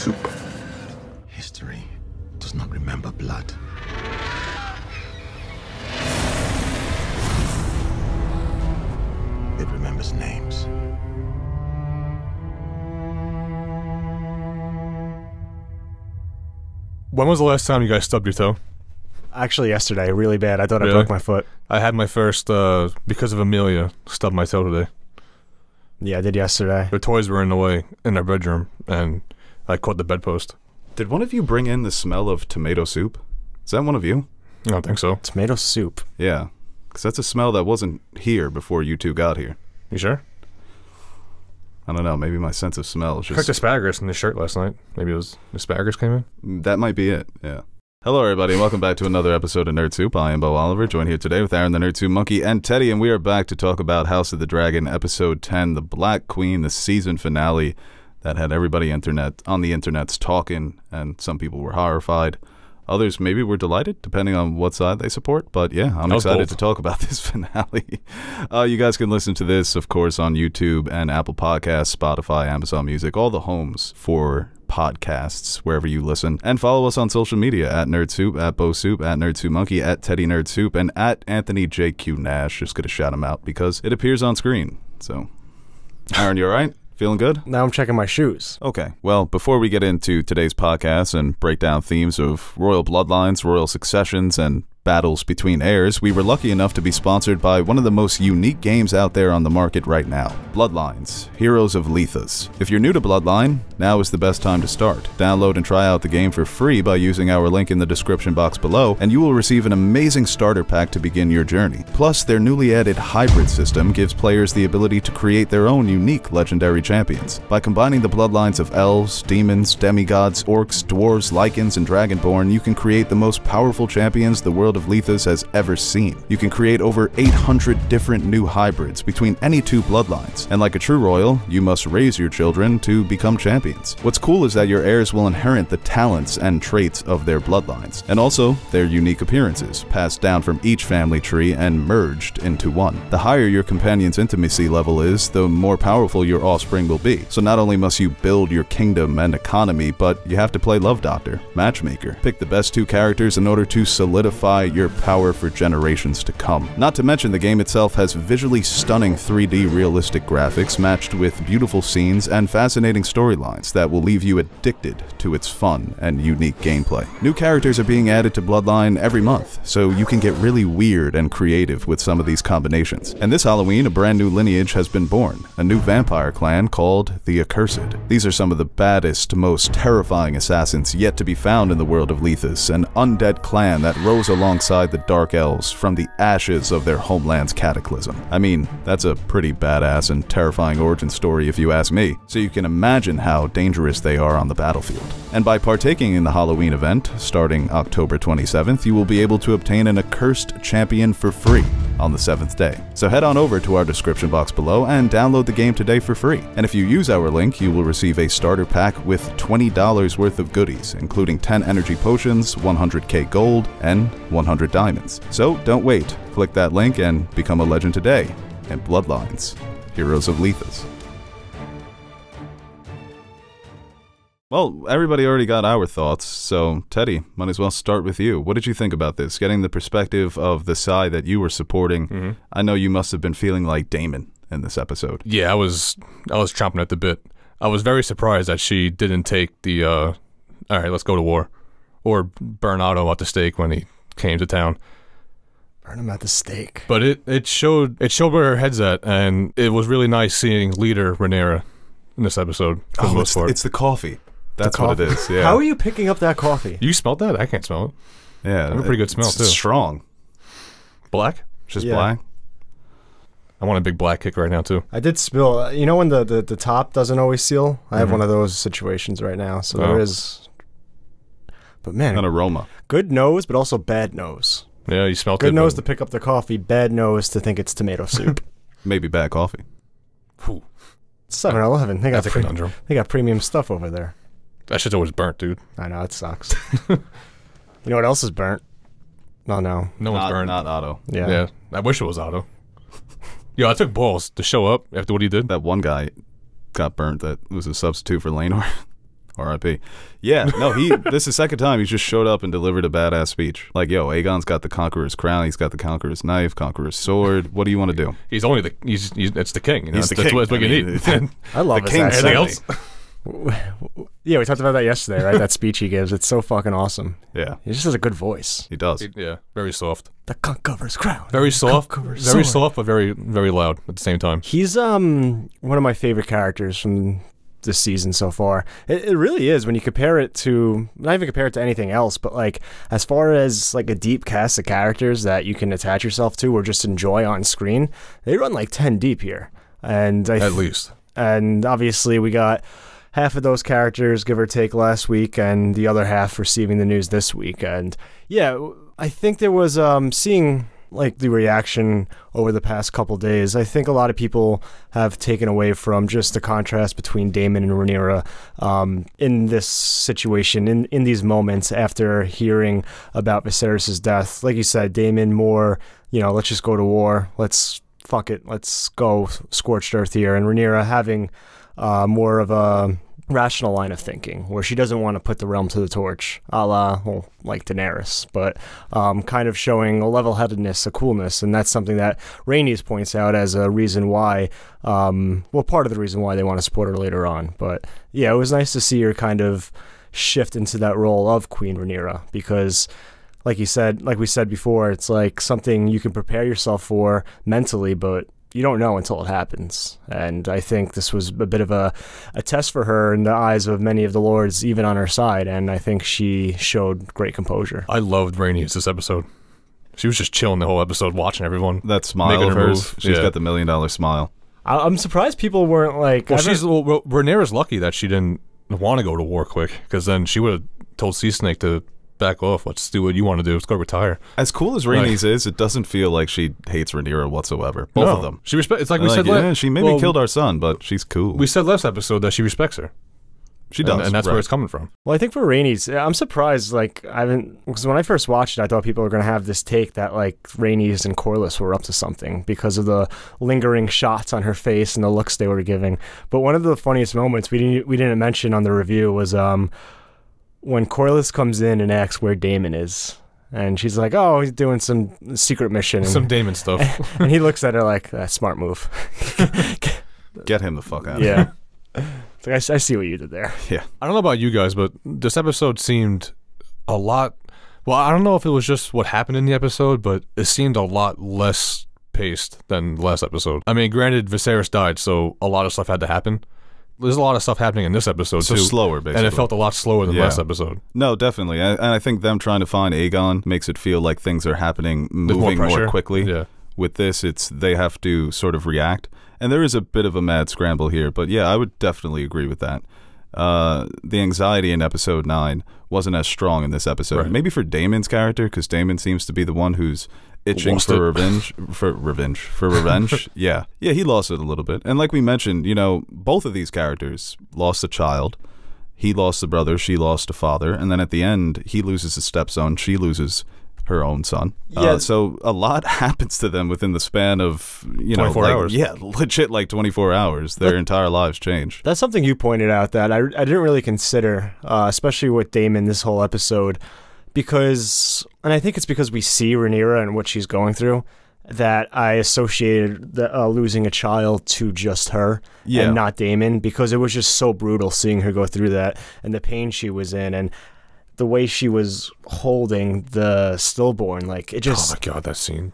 soup. History does not remember blood. It remembers names. When was the last time you guys stubbed your toe? Actually, yesterday, really bad. I thought I Really? broke my foot. I had my first, uh, because of Amelia, stubbed my toe today. Yeah, I did yesterday. The toys were in the way in our bedroom, and I caught the bedpost. Did one of you bring in the smell of tomato soup? Is that one of you? I don't think so. Tomato soup. Yeah. Because that's a smell that wasn't here before you two got here. You sure? I don't know. Maybe my sense of smell is I cooked asparagus in the shirt last night. Maybe it was asparagus came in. Mm, that might be it. Yeah. Hello, everybody, and welcome back to another episode of Nerd Soup. I am Beau Oliver, joined here today with Aaron the Nerd Soup Monkey and Teddy, and we are back to talk about House of the Dragon, Episode 10, The Black Queen, the season finale that had everybody internet on the internets talking, and some people were horrified. Others maybe were delighted, depending on what side they support. But yeah, I'm excited both. to talk about this finale. Uh, you guys can listen to this, of course, on YouTube and Apple Podcasts, Spotify, Amazon Music, all the homes for podcasts wherever you listen. And follow us on social media at Nerd Soup, at Beau Soup, at Nerd Soup Monkey, at Teddy Nerd Soup, and at Anthony JQ Nash. Just gonna shout him out because it appears on screen. So, Aaron, you all right? Feeling good? Now I'm checking my shoes. Okay. Well, before we get into today's podcast and break down themes of royal bloodlines, royal successions, and battles between heirs, we were lucky enough to be sponsored by one of the most unique games out there on the market right now Bloodlines Heroes of Lithas. If you're new to Bloodline, now is the best time to start. Download and try out the game for free by using our link in the description box below, and you will receive an amazing starter pack to begin your journey. Plus, their newly added hybrid system gives players the ability to create their own unique legendary champions. By combining the bloodlines of elves, demons, demigods, orcs, dwarves, lycans, and dragonborn, you can create the most powerful champions the world of Lithas has ever seen. You can create over 800 different new hybrids between any two bloodlines, and like a true royal, you must raise your children to become champions. What's cool is that your heirs will inherit the talents and traits of their bloodlines, and also their unique appearances, passed down from each family tree and merged into one. The higher your companion's intimacy level is, the more powerful your offspring will be. So not only must you build your kingdom and economy, but you have to play Love Doctor, Matchmaker. Pick the best two characters in order to solidify your power for generations to come. Not to mention the game itself has visually stunning 3D realistic graphics matched with beautiful scenes and fascinating storylines that will leave you addicted to its fun and unique gameplay. New characters are being added to Bloodline every month, so you can get really weird and creative with some of these combinations. And this Halloween, a brand new lineage has been born, a new vampire clan called the Accursed. These are some of the baddest, most terrifying assassins yet to be found in the world of Lithas, an undead clan that rose alongside the Dark Elves from the ashes of their homeland's cataclysm. I mean, that's a pretty badass and terrifying origin story if you ask me, so you can imagine how dangerous they are on the battlefield. And by partaking in the Halloween event, starting October 27th, you will be able to obtain an accursed champion for free on the seventh day. So head on over to our description box below and download the game today for free. And if you use our link, you will receive a starter pack with $20 worth of goodies, including 10 energy potions, 100k gold, and 100 diamonds. So don't wait. Click that link and become a legend today in Bloodlines, Heroes of Lithas. Well, everybody already got our thoughts, so Teddy, might as well start with you. What did you think about this? Getting the perspective of the side that you were supporting. I know you must have been feeling like Daemon in this episode. Yeah, I was I was chomping at the bit. I was very surprised that she didn't take the uh all right, let's go to war. Or burn Otto at the stake when he came to town. Burn him at the stake. But it, it showed it showed where her head's at and it was really nice seeing leader Rhaenyra in this episode for the most it's, part. it's the coffee. That's what it Coffee. is. Yeah. How are you picking up that coffee? you smelled that? I can't smell it. Yeah, I have a pretty good smell, it's too. Strong. Black? It's just Yeah. black. I want a big black kick right now too. I did spill. uh, You know when the, the, the top doesn't always seal? I have one of those situations right now. So Oh. there is. But man, An aroma. good nose, but also bad nose. Yeah, you smell Good it. nose but- to pick up the coffee, bad nose to think it's tomato soup. Maybe bad coffee. Phew, 7 Eleven. They got, That's a pre- conundrum. they got premium stuff over there. That shit's always burnt, dude. I know, it sucks. you know what else is burnt? No, no. No one's not, burnt. not Otto. Yeah. Yeah, I wish it was Otto. Yo, I took balls to show up after what he did. That one guy got burnt that was a substitute for Laenor. R.I.P. Yeah, no, he. this is the second time he just showed up and delivered a badass speech. Like, yo, Aegon's got the Conqueror's crown. He's got the Conqueror's knife, Conqueror's sword. What do you want to do? He's only the he's, he's it's the king. You know? He's that's, the king. That's what, I you mean, need. I love The king accent. Anything else? Yeah, we talked about that yesterday, right? that speech he gives. It's so fucking awesome. Yeah, He just has a good voice. he does. yeah, very soft. The conqueror's crown. Very soft. Conqueror's Very sword. soft, but very very loud at the same time. He's um one of my favorite characters from this season so far. It, it really is when you compare it to not even compare it to anything else, but like as far as like a deep cast of characters that you can attach yourself to or just enjoy on screen, they run like ten deep here. And I At least. and obviously we got half of those characters give or take last week and the other half receiving the news this week and yeah i think there was um seeing like the reaction over the past couple days. I think a lot of people have taken away from just the contrast between daemon and rhaenyra um, in this situation in, in these moments after hearing about viserys' death. Like you said daemon more you know let's just go to war. Let's fuck it, let's go scorched earth here. And Rhaenyra having uh, more of a rational line of thinking, where she doesn't want to put the realm to the torch, a la well, like Daenerys, but um, kind of showing a level-headedness, a coolness, and that's something that Rhaenys points out as a reason why, um, well, part of the reason why they want to support her later on. But yeah, it was nice to see her kind of shift into that role of Queen Rhaenyra because like you said, like we said before, it's like something you can prepare yourself for mentally, but you don't know until it happens. And I think this was a bit of a, a test for her in the eyes of many of the lords, even on her side. And I think she showed great composure. I loved Rhaenys this episode. She was just chilling the whole episode, watching everyone. That smile Making of her hers. move. She's Yeah. got the million dollar smile. I, I'm surprised people weren't like. Well, she's heard- well, well, Rhaenyra's lucky that she didn't want to go to war quick, because then she would have told Sea Snake to back off. Let's do what you want to do. Let's go retire. As cool as Right. Rhaenys is, it doesn't feel like she hates Rhaenyra whatsoever. Both No. of them. She respects. It's like we Like, said. yeah, la- she maybe well, killed our son, but she's cool. We said last episode that she respects her. she and- does, and, that's right. where it's coming from. Well, I think for Rhaenys, I'm surprised. Like I haven't because when I first watched it, I thought people were gonna have this take that like Rhaenys and Corlys were up to something because of the lingering shots on her face and the looks they were giving. But one of the funniest moments we didn't we didn't mention on the review was um when Corlys comes in and asks where Daemon is. And she's like, "Oh, he's doing some secret mission." Some Daemon stuff. and he looks at her like, "That's smart move." Get him the fuck out. yeah, it's like, I see what you did there. yeah. I don't know about you guys, but this episode seemed a lot. Well, I don't know if it was just what happened in the episode, but it seemed a lot less paced than the last episode. I mean, granted, Viserys died, so a lot of stuff had to happen. There's a lot of stuff happening in this episode So too, slower, basically. and it felt a lot slower than Yeah. last episode. No, definitely. And and I think them trying to find Aegon makes it feel like things are happening, moving more, pressure. quickly. Yeah, With this, it's they have to sort of react. And there is a bit of a mad scramble here, but yeah, I would definitely agree with that. Uh, the anxiety in episode 9 wasn't as strong in this episode. Right. Maybe for Daemon's character, because Daemon seems to be the one who's itching Lost for it. revenge. For revenge. For revenge. yeah. Yeah, he lost it a little bit. And like we mentioned, you know, both of these characters lost a child. He lost a brother, she lost a father, and then at the end, he loses a stepson, she loses her own son. Yeah. Uh, so a lot happens to them within the span of you know 24 like- hours. Yeah, legit like 24 hours. Their entire lives change. That's something you pointed out that I, I didn't really consider, uh, especially with Daemon this whole episode, because, and I think it's because we see Rhaenyra and what she's going through, that I associated the, uh, losing a child to just her Yeah. and not Daemon, because it was just so brutal seeing her go through that and the pain she was in and the way she was holding the stillborn. Like, it just. oh my god, that scene.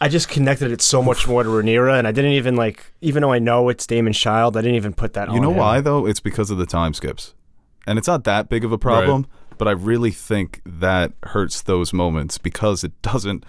I just connected it so much more to Rhaenyra, and I didn't even like, even though I know it's Daemon's child, I didn't even put that on You know him. why though? It's because of the time skips. And it's not that big of a problem, but I really think that hurts those moments because it doesn't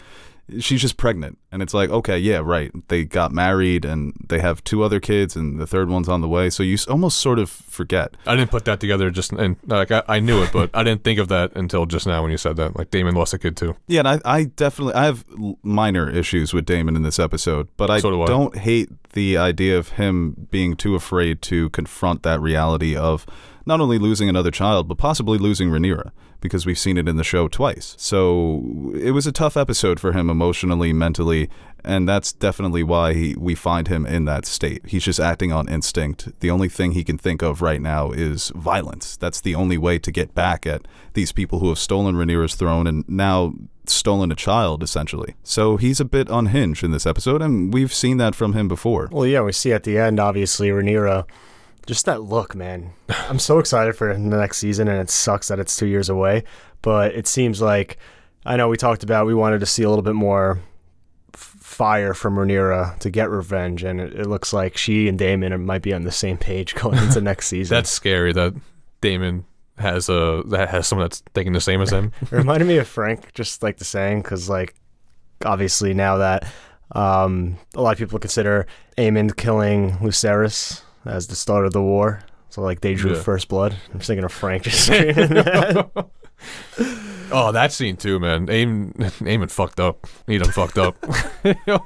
she's just pregnant and it's like okay yeah right they got married and they have two other kids and the third one's on the way so you almost sort of forget I didn't put that together. Just and like I, I knew it, but I didn't think of that until just now when you said that. Like Daemon lost a kid too. Yeah, and I, I definitely I have minor issues with Daemon in this episode, but I So do I. don't hate the idea of him being too afraid to confront that reality of not only losing another child, but possibly losing Rhaenyra, because we've seen it in the show twice. So it was a tough episode for him emotionally, mentally, and that's definitely why he, we find him in that state. He's just acting on instinct. The only thing he can think of right now is violence. That's the only way to get back at these people who have stolen Rhaenyra's throne and now stolen a child, essentially. So he's a bit unhinged in this episode, and we've seen that from him before. Well, yeah, we see at the end, obviously, Rhaenyra. Just that look, man. I'm so excited for the next season, and it sucks that it's two years away. But it seems like I know we talked about we wanted to see a little bit more f- fire from Rhaenyra to get revenge, and it, it looks like she and Daemon might be on the same page going into next season. That's scary that Daemon has a that has someone that's thinking the same as him. It reminded me of Frank, just like the saying, because like obviously now that um, a lot of people consider Aemond killing Lucerys as the start of the war, so like they drew Yeah. first blood. I'm just thinking of Frank just screaming that. oh, that scene too, man. Aim Aemond fucked up. He done fucked up.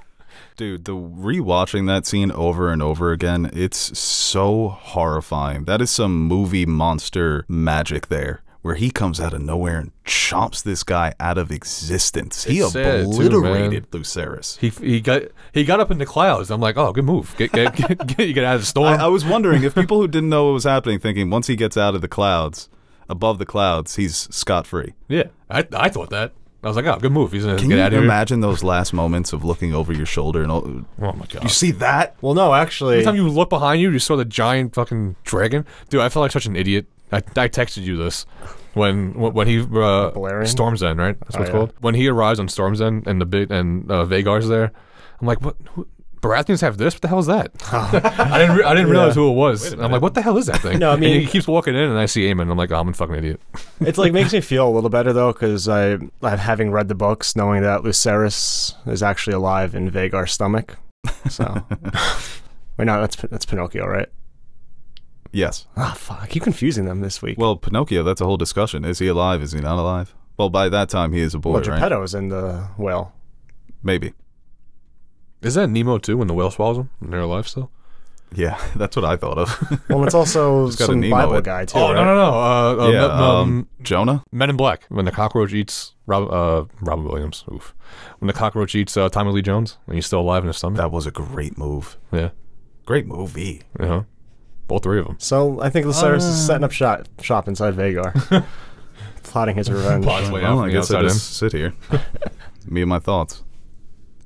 Dude, the rewatching that scene over and over again, it's so horrifying. That is some movie monster magic there. Where he comes out of nowhere and chomps this guy out of existence. He It's sad, too, obliterated Lucerys. he he got he got up in the clouds. I'm like, oh, good move. Get get get, get, get out of the storm. I, I was wondering if people who didn't know what was happening, thinking once he gets out of the clouds, above the clouds, he's scot free. yeah, I I thought that. I was like, oh, good move. He's gonna Can get you out of here. imagine those last moments of looking over your shoulder and all, Oh my god. you see that? well, no, actually, Every time you look behind you, you saw the giant fucking dragon. Dude, I felt like such an idiot. I, I texted you this when when when he uh, Balerion? Storm's End, right? That's what it's Oh, yeah. called. When he arrives on Storm's End and the big and uh, Vhagar's there, I'm like, what? Who, Baratheons have this? What the hell is that? I didn't re- I didn't realize who it was. I'm like, what the hell is that thing? No, I And mean- he keeps walking in, and I see Aemond. I'm like, oh, I'm a fucking idiot. it's like makes me feel a little better though, because I, I having read the books, knowing that Lucerys is actually alive in Vhagar's stomach. So, wait, no, that's that's Pinocchio, right? Yes. Ah, fuck, I keep confusing them this week. Well, Pinocchio, that's a whole discussion. Is he alive? Is he not alive? Well, by that time, he is a boy, well, right? Geppetto's in the whale. Maybe. Is that Nemo too? When the whale swallows him and they're alive still? Yeah, that's what I thought of. Well, it's also It's got a some Nemo Bible in- guy too. oh right? no no no! Uh, uh, yeah, Men- um, Jonah? Men in Black. When the cockroach eats Rob, uh, Robin Williams. Oof. When the cockroach eats uh, Tommy Lee Jones and he's still alive in his stomach. That was a great move. yeah. Great movie. Uh-huh. Both three of them. So I think Lucerys is Ah. setting up shop shop inside Vhagar, plotting his revenge. Plots way Well, I the guess I outside in. just sit here. Me and my thoughts.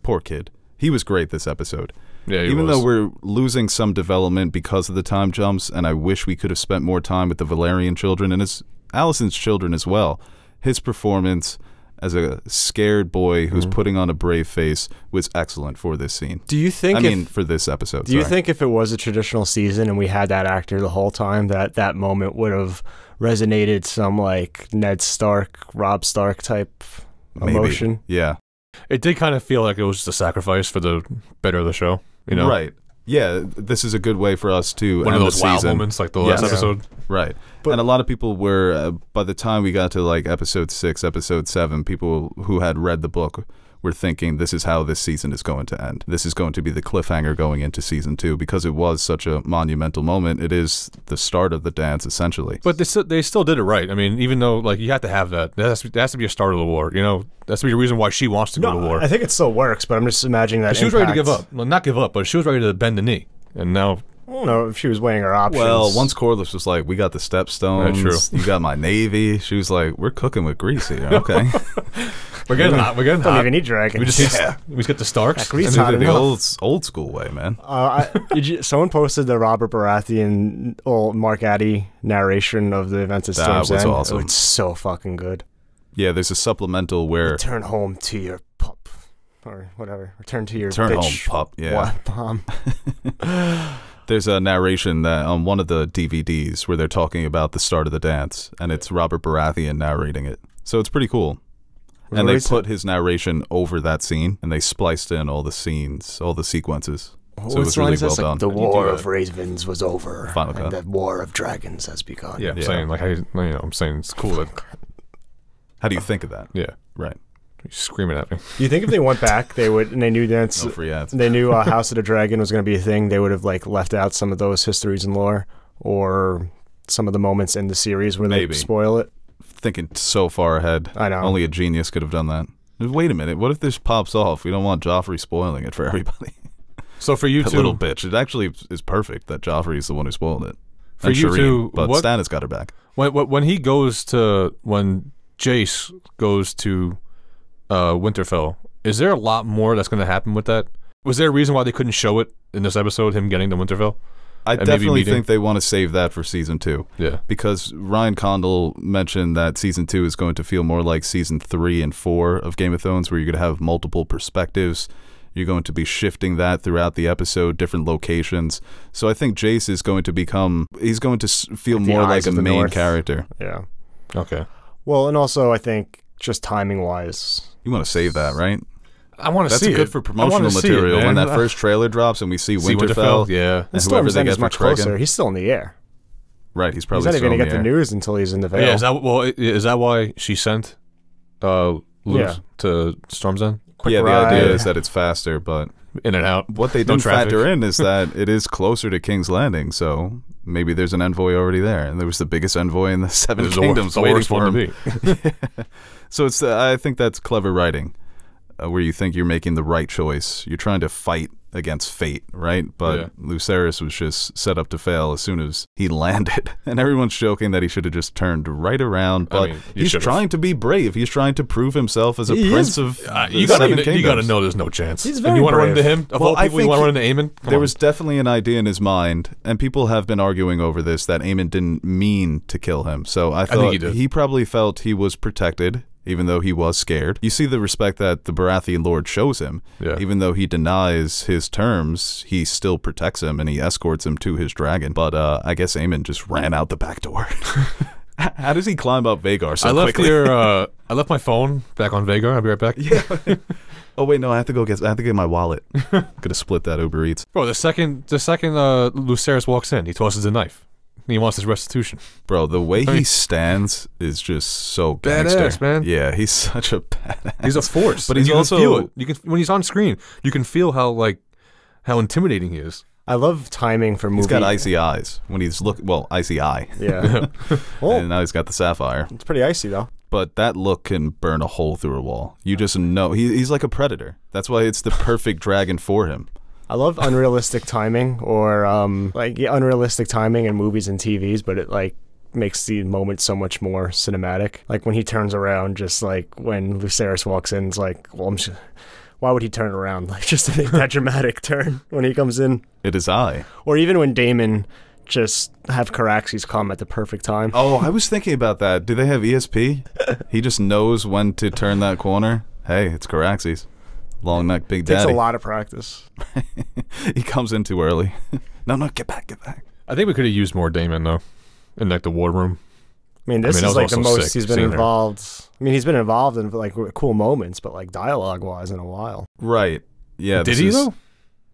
Poor kid. He was great this episode. Yeah, Even was. though we're losing some development because of the time jumps, and I wish we could have spent more time with the Velaryon children and his Alicent's children as well. His performance as a scared boy who's Mm-hmm. putting on a brave face was excellent for this scene. Do you think? I if, mean, for this episode. do you think if it was a traditional season and we had that actor the whole time, that that moment would have resonated some like Ned Stark, Robb Stark type Maybe. emotion? Yeah. it did kind of feel like it was just a sacrifice for the better of the show. You know, Right. Yeah, this is a good way for us to One end of those the wow season. moments like the Yes. last episode. Right. But- and a lot of people were, uh, by the time we got to like episode six, episode seven, people who had read the book were thinking this is how this season is going to end. This is going to be the cliffhanger going into season two because it was such a monumental moment. It is the start of the dance, essentially. But they still, they still did it right. I mean, even though like you have to have that, that has to, be, has to be a start of the war. You know, that's to be the reason why she wants to go to war. I think it still works, but I'm just imagining that she was ready to give up. Well, not give up, but she was ready to bend the knee. And now, I don't know if she was weighing her options. well, once Corlys was like, "We got the stepstones, true. you got my navy," she was like, "We're cooking with grease here." Okay, we're getting hot. We're getting don't hot. even need dragons. We just need, we just get the Starks. That grease and hot the enough. old old school way, man. Uh, I, did you, someone posted the Robert Baratheon, or Mark Addy narration of the events of That Storm's was End. awesome. Oh, it's so fucking good. Yeah, there's a supplemental where Return home to your pup, or whatever. Return to your turn bitch. home, pup. Yeah, bomb? There's a narration that on one of the DVDs where they're talking about the start of the dance, and it's Robert Baratheon narrating it. So it's pretty cool. And they put his narration over that scene, and they spliced in all the scenes, all the sequences. So it was the really well like, done. The How do war of ravens was over, Final and cut. the war of dragons has begun. Yeah, I'm Yeah. saying like I, you know, I'm saying it's cool that How do you think of that? yeah. Right. He's screaming at me. Do you think if they went back, they would, and they knew that No free ads. they knew uh, House of the Dragon was going to be a thing, they would have like left out some of those histories and lore, or some of the moments in the series where Maybe. they spoil it. Thinking so far ahead. I know. Only a genius could have done that. Wait a minute. What if this pops off? We don't want Joffrey spoiling it for everybody. So for you that two, little bitch. It actually is perfect that Joffrey is the one who spoiled it. For and you Shireen, two, but what- Stannis got her back. when when when he goes to when Jace goes to uh, Winterfell, is there a lot more that's going to happen with that? Was there a reason why they couldn't show it in this episode? Him getting to Winterfell? I And definitely think they want to save that for season two. Yeah. because Ryan Condal mentioned that season two is going to feel more like season three and four of Game of Thrones, where you're going to have multiple perspectives. You're going to be shifting that throughout the episode, different locations. So I think Jace is going to become, he's going to feel the more like a main North. character. Yeah. Okay. Well, and also I think just timing wise, You want to save that, right? I want to see. That's good it. for promotional see it, material. when that first trailer drops and we see, See Winterfell, yeah. and and whoever Storm's they End get is much closer. He's still in the air. Right, he's He's probably not still even gonna get the the news until he's in the Vale. Yeah, is that well? Is that why she sent uh, Luke Yeah. to Storm's End Quick yeah, the idea is that it's faster, but in and out? what they No didn't traffic. factor in is that it is closer to King's Landing, so maybe there's an envoy already there, and there was the biggest envoy in the Seven It was the wor- Kingdoms the waiting worst for one him. to be. So it's uh, I think that's clever writing, uh, where you think you're making the right choice. You're trying to fight against fate, right? But Yeah. Lucerys was just set up to fail as soon as he landed, and everyone's joking that he should have just turned right around. I But mean, he's should've. trying to be brave. He's trying to prove himself as a He prince is- of Uh, the you gotta, Seven you Kingdoms. gotta know there's no chance. He's and very you want to run into him? Of Well, all I people, you think want to run into Aemond? Come there on. was definitely an idea in his mind, and people have been arguing over this that Aemond didn't mean to kill him. So I think thought he did. probably felt he was protected, even though he was scared. You see the respect that the Baratheon Lord shows him. Yeah. Even though he denies his terms, he still protects him and he escorts him to his dragon. But uh, I guess Aemond just ran out the back door. How does he climb up Vhagar so I left quickly? your uh, I left my phone back on Vhagar. I'll be right back. Yeah. oh wait, no, I have to go get. I have to get my wallet. Gonna split that Uber Eats, Bro, the second the second uh, Lucerys walks in, he tosses a knife. He wants his restitution. bro. The way I he stands is just so Badass, man. Yeah, he's such a badass. He's a force, but and he's you also can feel it. You can when he's on screen, you can feel how like how intimidating he is. I love timing for movie. He's got icy eyes when he's look. Well, icy eye. Yeah. well, and now he's got the sapphire. it's pretty icy though. But that look can burn a hole through a wall. You just know he, he's like a predator. That's why it's the perfect dragon for him. I love unrealistic timing or um like yeah, unrealistic timing in movies and TVs, but it like makes the moment so much more cinematic. Like when he turns around, just like when Lucerys walks in, it's like, well, I'm why would he turn around? Like just to make that dramatic turn when he comes in, It is I. or even when Daemon just have Caraxes come at the perfect time. Oh, I was thinking about that. Do they have ESP? he just knows when to turn that corner. Hey, it's Caraxes. Long neck, big daddy. Takes daddy. a lot of practice. he comes in too early. no, no, get back, get back. I think we could have used more Daemon though, in like the war room. I mean, this I mean, that is was like the most he's been seeing her. involved. I mean, he's been involved in like cool moments, but like dialogue wise, in a while. Right. Yeah. Did he is- though?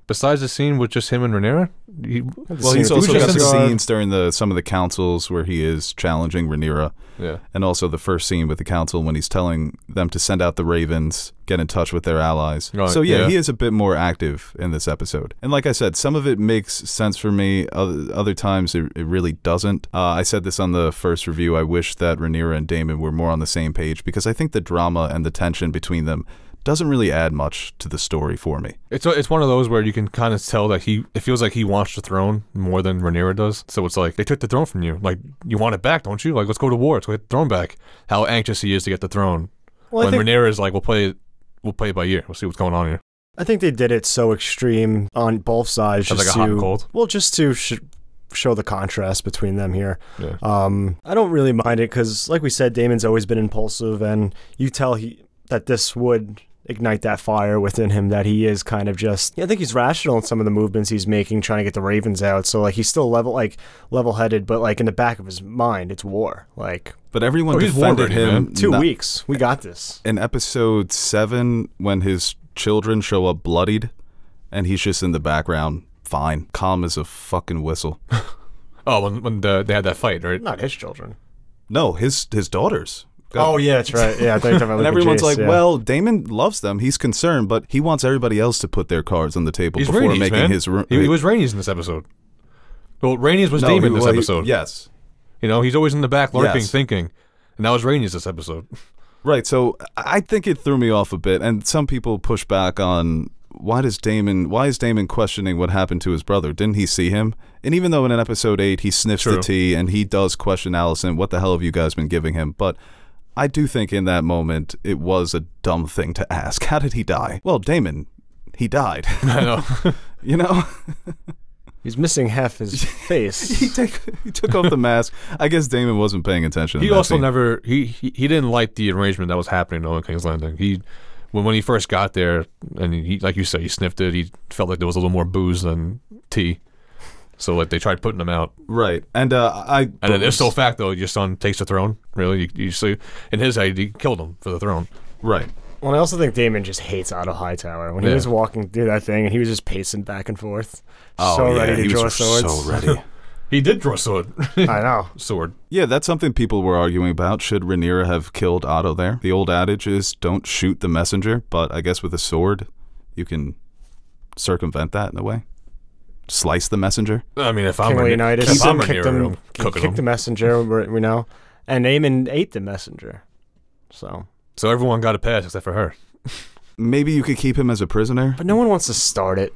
Besides the scene with just him and Rhaenyra, he, Well, he's Scene also got the scenes during the some of the councils where he is challenging Rhaenyra, yeah. and also the first scene with the council when he's telling them to send out the ravens, get in touch with their allies. Right, so yeah, yeah. he is a bit more active in this episode. And like I said, some of it makes sense for me. Other, other times it, it really doesn't. Uh, I said this on the first review. I wish that Rhaenyra and Daemon were more on the same page because I think the drama and the tension between them doesn't really add much to the story for me. It's a, it's one of those where you can kind of tell that he it feels like he wants the throne more than Rhaenyra does. So it's like they took the throne from you. Like you want it back, don't you? Like let's go to war. Let's get the throne back. How anxious he is to get the throne. Well, when think, Rhaenyra is like, we'll play it, we'll play it by ear. We'll see what's going on here. I think they did it so extreme on both sides, Sounds just like a hot to and cold. well, just to sh- show the contrast between them here. Yeah. Um, I don't really mind it because, like we said, Daemon's always been impulsive, and you tell he that this would ignite that fire within him. That he is kind of just. Yeah, I think he's rational in some of the movements he's making, trying to get the Ravens out. So like he's still level like level headed, but like in the back of his mind, it's war. Like But everyone Oh, he's defended war-ready, him. man. two not- weeks, we got this. in episode seven when his children show up bloodied and he's just in the background fine calm as a fucking whistle Oh, when when the, they had that fight, right? Not his children. no his his daughters Oh yeah, that's right. Yeah, I thought you were talking about And everyone's Jace, like, yeah. well, Daemon loves them. He's concerned, but he wants everybody else to put their cards on the table He's before Rhaenys, making man. his room. He, he was Rhaenys in this episode. Well, Rhaenys was No, Daemon he- in this well, he- episode. yes. You know, he's always in the back lurking, Yes. thinking. And that was Rhaenys this episode. Right. So I think it threw me off a bit, and some people push back on why does Daemon? Why is Daemon questioning what happened to his brother? Didn't he see him? And even though in an episode eight he sniffs the tea and he does question Alicent, what the hell have you guys been giving him? But I do think in that moment it was a dumb thing to ask. How did he die? Well, Daemon, he died. I know. you know. He's missing half his face. he take he took off the mask. I guess Daemon wasn't paying attention. he also scene. never he, he he didn't like the arrangement that was happening though in King's Landing. He when when he first got there and he like you said he sniffed it. He felt like there was a little more booze than tea. So like they tried putting them out, right. And uh, I and then it's still fact though. Your son takes the throne. Really, you, you see in his head he killed him for the throne. right. Well, I also think Daemon just hates Otto Hightower. When he Yeah. was walking through that thing and he was just pacing back and forth, Oh, so yeah, ready to he draw was swords. So ready. He did draw a sword. I know. sword. Yeah, that's something people were arguing about. Should Rhaenyra have killed Otto there? The old adage is don't shoot the messenger, but I guess with a sword, you can circumvent that in a way. Slice the messenger. I mean, if I'm King Rhaenyra- Leonidas if I'm kicked Rhaenyra, him, I'm cooking kicked the messenger. We we know, and Aemond ate the messenger. So, So everyone got a pass except for her. Maybe you could keep him as a prisoner. but no one wants to start it.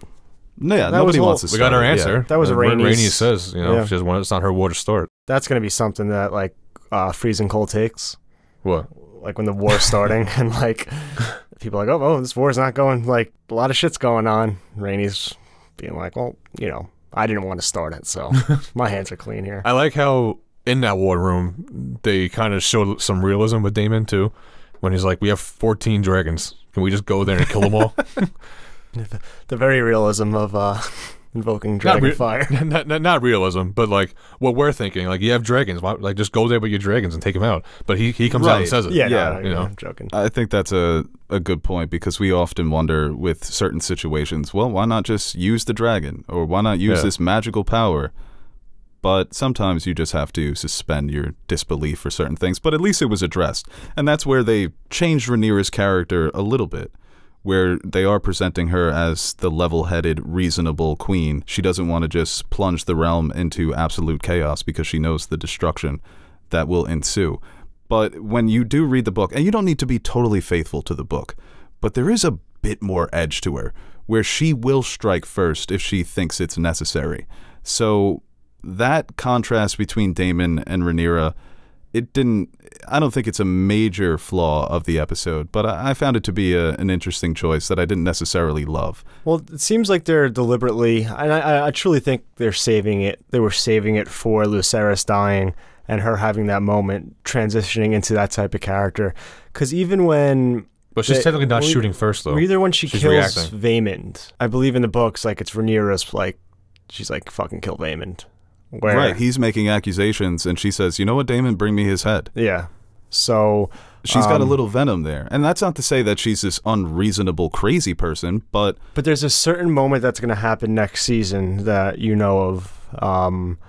No, yeah, That nobody was wants all- to. We got our it, yeah. answer. That was Uh, Rhaenys- Rhaenys says, you know, Yeah. she doesn't want. It's not her war to start. That's gonna be something that like uh, freezing cold takes. What? Like when the war's starting and like people are like, oh, oh, this war's not going. Like a lot of shit's going on. Rhaenys being like, well, you know, I didn't want to start it, so my hands are clean here. I like how in that war room they kind of showed some realism with Daemon too, when he's like, "We have 14 dragons. Can we just go there and kill them all?" The very realism of uh, invoking not, dragon re- fire. not, not, not realism, but like what we're thinking. Like you have dragons, why, like just go there with your dragons and take them out. But he he comes out and says it. Yeah, Yeah, no, no, you know. I'm joking. I think that's a, a good point because we often wonder with certain situations, well, why not just use the dragon or why not use Yeah. this magical power? But sometimes you just have to suspend your disbelief for certain things. But at least it was addressed. And that's where they changed Rhaenyra's character a little bit, where they are presenting her as the level headed, reasonable queen. She doesn't want to just plunge the realm into absolute chaos because she knows the destruction that will ensue. But when you do read the book, and you don't need to be totally faithful to the book, but there is a bit more edge to her, where she will strike first if she thinks it's necessary. So that contrast between Daemon and Rhaenyra, it didn't. I don't think it's a major flaw of the episode, but I, I found it to be a, an interesting choice that I didn't necessarily love. Well, it seems like they're deliberately, and I- I, I truly think they're saving it. They were saving it for Lucerys dying and her having that moment, transitioning into that type of character. Because even when, But she's They- technically not well, shooting first though. either when she She's kills reacting. Vaymond, I believe in the books, like it's Rhaenyra's, like she's like fucking kill Vaymond. Where, Right? He's making accusations, and she says, "You know what, Daemon? Bring me his head." yeah. So She's got a Um, little venom there. And that's not to say that she's this unreasonable, crazy person, but But there's a certain moment that's going to happen next season that you know of. Um,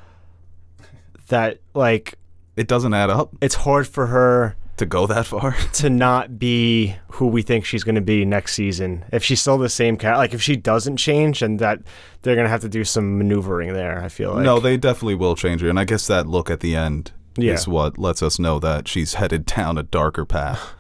that like it doesn't add up it's hard for her to go that far. to not be who we think she's going to be next season. If she's still the same cat like if she doesn't change, and that they're going to have to do some maneuvering there. I feel like no, they definitely will change her. And I guess that look at the end Yeah. is what lets us know that she's headed down a darker path.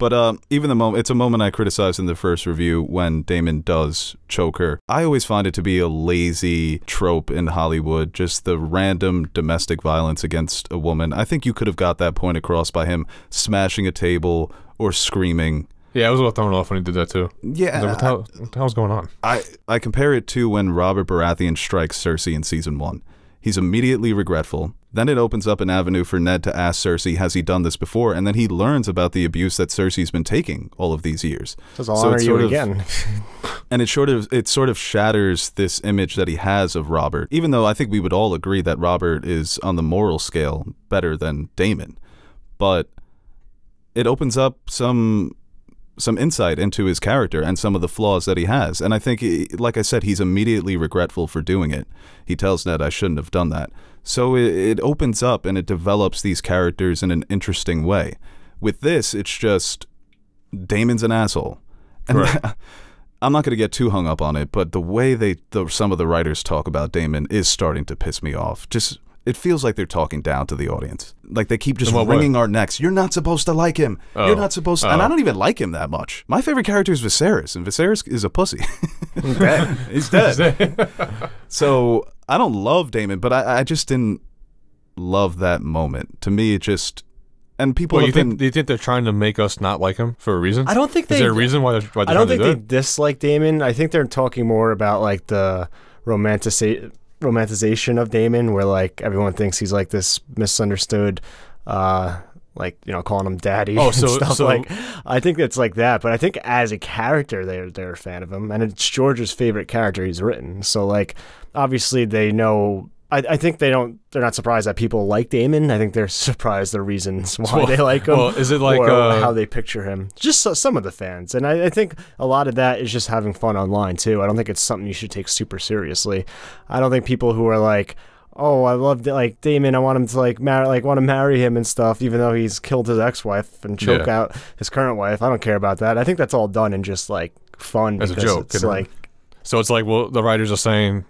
But uh, even the moment, it's a moment I criticized in the first review when Daemon does choke her. I always find it to be a lazy trope in Hollywood, just the random domestic violence against a woman. I think you could have got that point across by him smashing a table or screaming. yeah, I was a little thrown off when he did that too. Yeah, like, what, the hell, what the hell's going on? I, I compare it to when Robert Baratheon strikes Cersei in season one. He's immediately regretful. Then it opens up an avenue for Ned to ask Cersei, has he done this before? And then he learns about the abuse that Cersei's been taking all of these years. Says, I'll So honor you sort of- again. And it sort of it sort of shatters this image that he has of Robert. Even though I think we would all agree that Robert is on the moral scale better than Daemon. But it opens up some some insight into his character and some of the flaws that he has. And I think, he- like I said, he's immediately regretful for doing it. He tells Ned, I shouldn't have done that. So it, it opens up and it develops these characters in an interesting way. With this, it's just Daemon's an asshole. And Right. I'm not going to get too hung up on it, but the way they the, some of the writers talk about Daemon is starting to piss me off. Just it feels like they're talking down to the audience. Like they keep just In what way? wringing our necks. You're not supposed to like him. Oh. You're not supposed to. And Oh. I don't even like him that much. My favorite character is Viserys, and Viserys is a pussy. He's dead. so I don't love Daemon, but I, I just didn't love that moment. To me, it just and people Well, you have been. think do you think they're trying to make us not like him for a reason? I don't think they. Is there a reason why they're, why they're I don't think to they it? dislike Daemon. I think they're talking more about like the romantici- romanticization of Daemon, where like everyone thinks he's like this misunderstood, uh, like you know, calling him daddy Oh, so- stuff. so- like, I think it's like that. But I think as a character, they're they're a fan of him, and it's George's favorite character he's written. So like, obviously they know. I, I think they don't. They're not surprised that people like Daemon. I think they're surprised the reasons why Well- they like him well, is it like, or uh, how they picture him. Just so, some of the fans, and I, I think a lot of that is just having fun online too. I don't think it's something you should take super seriously. I don't think people who are like, "Oh, I love like Daemon. I want him to like marry, like want to marry him and stuff," even though he's killed his ex-wife and choke Yeah. out his current wife. I don't care about that. I think that's all done in just like fun As a joke, It's like So it's like, well, the writers are saying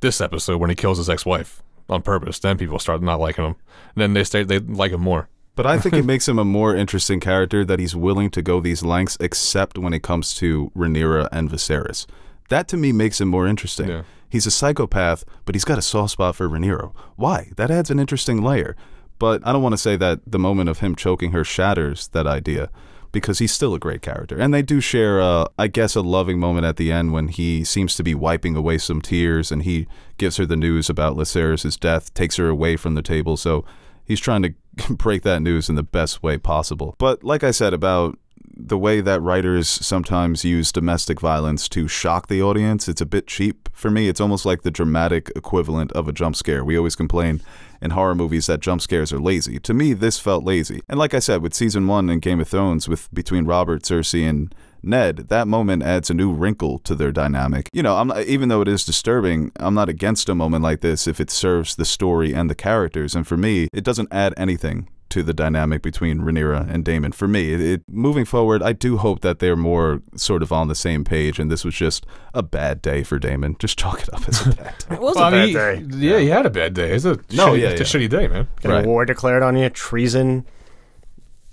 this episode when he kills his ex-wife on purpose. Then people start not liking him. And then they stay they like him more. But I think it makes him a more interesting character that he's willing to go these lengths, except when it comes to Rhaenyra and Viserys. That to me makes him more interesting. Yeah. He's a psychopath, but he's got a soft spot for Rhaenyra. Why? That adds an interesting layer. But I don't want to say that the moment of him choking her shatters that idea, because he's still a great character. And they do share, uh, I guess, a loving moment at the end when he seems to be wiping away some tears, and he gives her the news about Lucerys' death, takes her away from the table. So he's trying to break that news in the best way possible. But like I said about the way that writers sometimes use domestic violence to shock the audience, it's a bit cheap for me. It's almost like the dramatic equivalent of a jump scare. We always complain in horror movies that jump scares are lazy. To me, this felt lazy. And like I said, with season one in Game of Thrones, with between Robert, Cersei, and Ned, that moment adds a new wrinkle to their dynamic. You know, I'm not, even though it is disturbing, I'm not against a moment like this if it serves the story and the characters. And for me, it doesn't add anything to the dynamic between Rhaenyra and Daemon. For me, it, it moving forward, I do hope that they're more sort of on the same page, and this was just a bad day for Daemon. Just chalk it up as a bad day. it was Well, a I bad mean, day. he- Yeah, he had a bad day. It's a No, shitty, yeah, it's yeah. a shitty day, man. Get Right. a war declared on you, treason.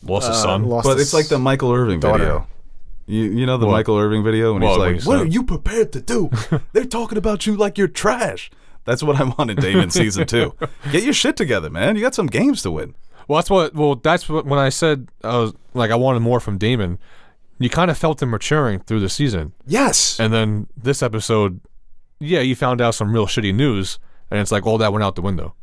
Lost his uh, son. lost But his it's like the Michael Irving daughter. video. You, you know the What? Michael Irving video when What, he's like, "What are you prepared to do? They're talking about you like you're trash." That's what I wanted, in Daemon season two. Get your shit together, man. You got some games to win. Well, that's what. Well, that's what. When I said I was like I wanted more from Daemon, you kind of felt him maturing through the season, Yes. and then this episode, yeah, you found out some real shitty news, and it's like all that went out the window.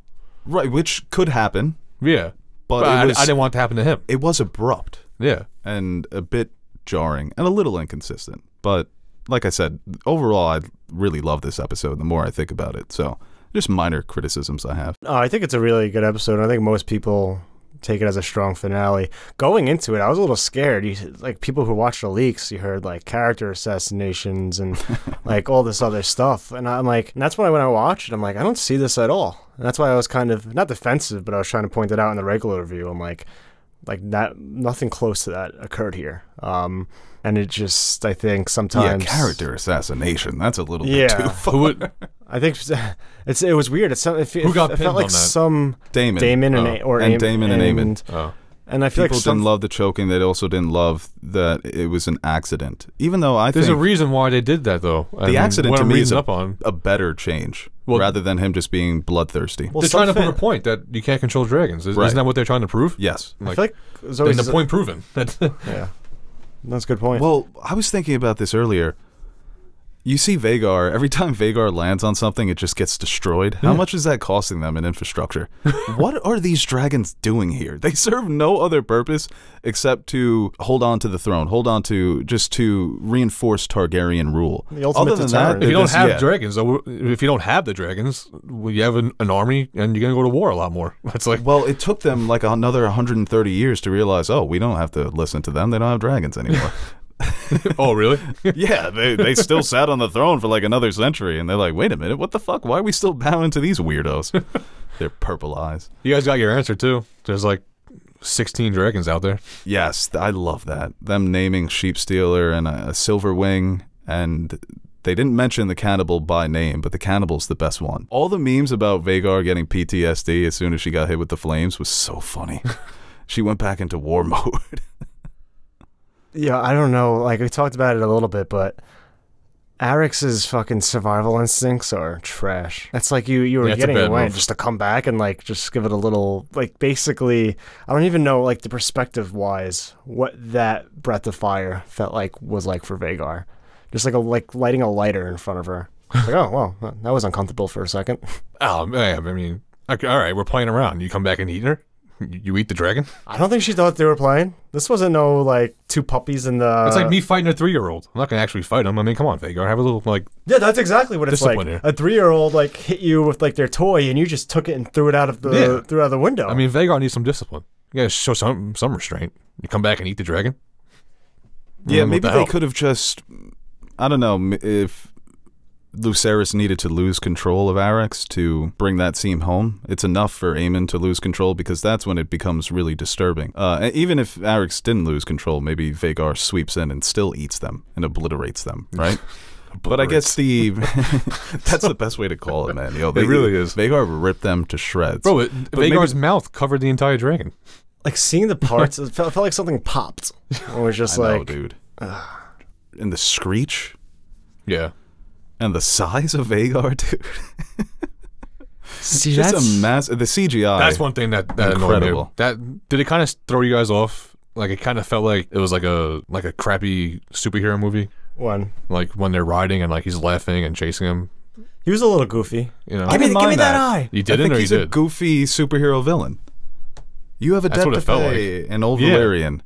Right, which could happen, Yeah, but, but I, was I didn't want it to happen to him. it was abrupt Yeah, and a bit jarring and a little inconsistent. But like I said, overall, I really love this episode. The more I think about it, so just minor criticisms I have. Oh, I think it's a really good episode. I think most people take it as a strong finale. Going into it, I was a little scared. You, like people who watched the leaks, you heard like character assassinations and like all this other stuff, and I'm like, and that's why when I watched it, I'm like, I don't see this at all. And that's why I was kind of not defensive, but I was trying to point it out in the regular review. I'm like, like that, nothing close to that occurred here. Um, and it just, I think sometimes yeah, character assassination. That's a little Yeah. bit too far. who would? I think it's it was weird. It's some, it, Who got it pinned felt like that? some Daemon. Daemon and Oh. A- or And Am- Daemon and Aemond. Oh, And I feel People like some didn't love the choking. They also didn't love that it was an accident. Even though I there's think a reason why they did that though. I the mean, accident to I'm me is a, up on. a better change Well- rather than him just being bloodthirsty. Well, they're trying to prove a point that you can't control dragons. Is, Right. Isn't that what they're trying to prove? yes. I Like, feel like there's always the point proven. Yeah, that's a good point. Well, I was thinking about this earlier. You see Vhagar, every time Vhagar lands on something, it just gets destroyed. How much is that costing them in infrastructure? what are these dragons doing here? They serve no other purpose except to hold on to the throne, hold on to just to reinforce Targaryen rule. The ultimate Other than that, if you don't just- have yeah. dragons, though, if you don't have the dragons, well, you have an, an army and you're gonna go to war a lot more. That's like, Well, it took them like another 130 years to realize, oh, we don't have to listen to them. They don't have dragons anymore. oh really? yeah, they, they still sat on the throne for like another century, and they're like, wait a minute, what the fuck? Why are we still bowing to these weirdos? Their purple eyes. you guys got your answer too. There's like 16 dragons out there. Yes, I love that. Them naming Sheep Stealer and a, a Silver Wing, and they didn't mention the cannibal by name, but the cannibal's the best one. All the memes about Vhagar getting PTSD as soon as she got hit with the flames was so funny. she went back into war mode. Yeah, I don't know. Like we talked about it a little bit, but Arrax's fucking survival instincts are trash. That's like you you were Yeah, getting away move. just to come back and like just give it a little like basically I don't even know like the perspective wise what that breath of fire felt like was like for Vhagar. Just like a like lighting a lighter in front of her. Like, oh well, that was uncomfortable for a second. Oh, man. I mean, okay, all right, we're playing around. You come back and eat her? You you eat the dragon? I don't think she thought they were playing. This wasn't no like two puppies in the. It's like me fighting a three year old. I'm not going to actually fight him. I mean, come on, Vhagar. Have a little, like, Yeah, that's exactly what it's like. Here. A three-year-old like hit you with like their toy, and you just took it and threw it out of the Yeah. threw out of the window. I mean, Vhagar needs some discipline. You got to show some some restraint. You come back and eat the dragon? Yeah, maybe the they could have just. I don't know if Lucerys needed to lose control of Arrax to bring that scene home. It's enough for Aemond to lose control because that's when it becomes really disturbing. Uh, even if Arrax didn't lose control, maybe Vhagar sweeps in and still eats them and obliterates them, right? But I guess the that's the best way to call it, man. Yo, they, really is. Vhagar ripped them to shreds, Bro, it, But maybe- Vhagar's mouth covered the entire dragon. like seeing the parts, it felt, felt like something popped. It was just I know, like, dude. and the screech Yeah. And the size of Vhagar, dude. see, Just that's a mass. The CGI. That's one thing that, that annoyed me. Incredible. That did it kind of throw you guys off? Like it kind of felt like it was like a like a crappy superhero movie. one. Like when they're riding and like he's laughing and chasing him. He was a little goofy. You know, I didn't mind that. eye. you didn't think or you he's a did. goofy superhero villain. You have a That's what it felt Death an old Yeah. Valyrian.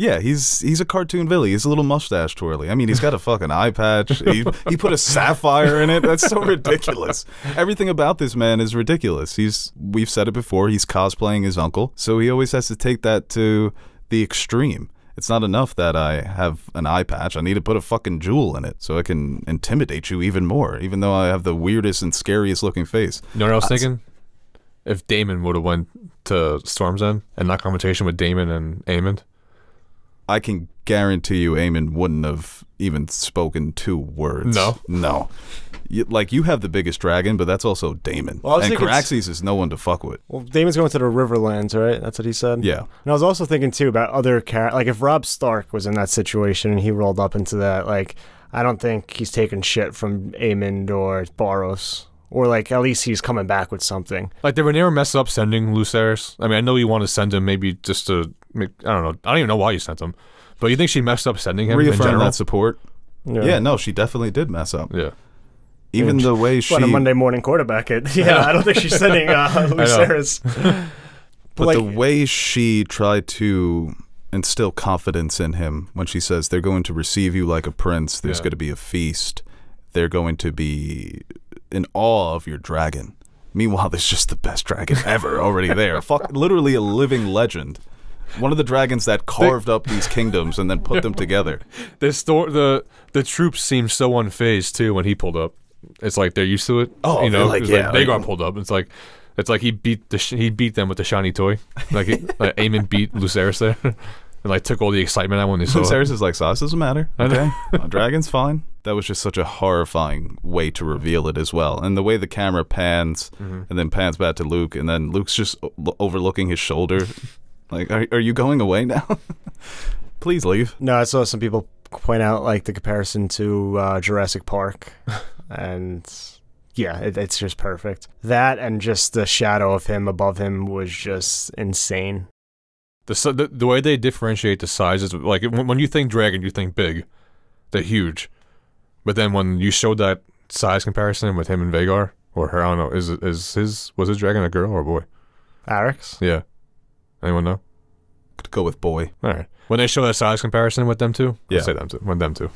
Yeah, he's he's a cartoon Billy. He's a little mustache twirly. I mean, he's got a fucking eye patch. He, he put a sapphire in it. That's so ridiculous. Everything about this man is ridiculous. He's we've said it before. He's cosplaying his uncle, so he always has to take that to the extreme. It's not enough that I have an eye patch. I need to put a fucking jewel in it so I can intimidate you even more, even though I have the weirdest and scariest looking face. You know what I was thinking? If Daemon would have went to Storm's End and not confrontation with Daemon and Aemond, I can guarantee you, Aemond wouldn't have even spoken two words. No? no. You, like you have the biggest dragon, but that's also Daemon, Well, I was and Caraxes is no one to fuck with. Well, Daemon's going to the Riverlands, right? That's what he said. Yeah, And I was also thinking too about other char- like if Robb Stark was in that situation and he rolled up into that, like I don't think he's taking shit from Aemond or Borros, or like at least he's coming back with something. like did Rhaenyra mess up sending Lucerys? I mean, I know you want to send him maybe just to make. I don't know. I don't even know why you sent him, but you think she messed up sending him in reaffirm general? that support. Yeah. no, she definitely did mess up. yeah. Even the way she, What a Monday morning quarterback it. Yeah, I don't think she's sending uh, Lucerys. but like- the way she tried to instill confidence in him when she says they're going to receive you like a prince. There's Yeah. going to be a feast. They're going to be in awe of your dragon. Meanwhile, there's just the best dragon ever already there. Fuck, literally a living legend. One of the dragons that carved up these kingdoms and then put them together. The store, the the troops seemed so unfazed too when he pulled up. It's like they're used to it. Oh, you know, like, yeah, like- pulled up. It's like it's like he beat the sh- he beat them with the shiny toy. Like, he, like Aemond beat Lucerys there, and like took all the excitement out when they saw. Lucerys is like, size doesn't matter. Okay, dragon's fine. That was just such a horrifying way to reveal it as well, and the way the camera pans Mm-hmm. and then pans back to Luke, and then Luke's just o- overlooking his shoulder. Like, are, are you going away now? Please leave. No, I saw some people point out like the comparison to uh, Jurassic Park, and yeah, it, it's just perfect. That and just the shadow of him above him was just insane. The, si- the the way they differentiate the sizes, like when, when you think dragon, you think big, they're huge, but then when you showed that size comparison with him and Vhagar or her, I don't know, is is his was his dragon a girl or a boy? Arrax. Yeah, anyone know? Could go with boy. All right. When they show that size comparison with them two, Yeah. I'll say them two. With them two.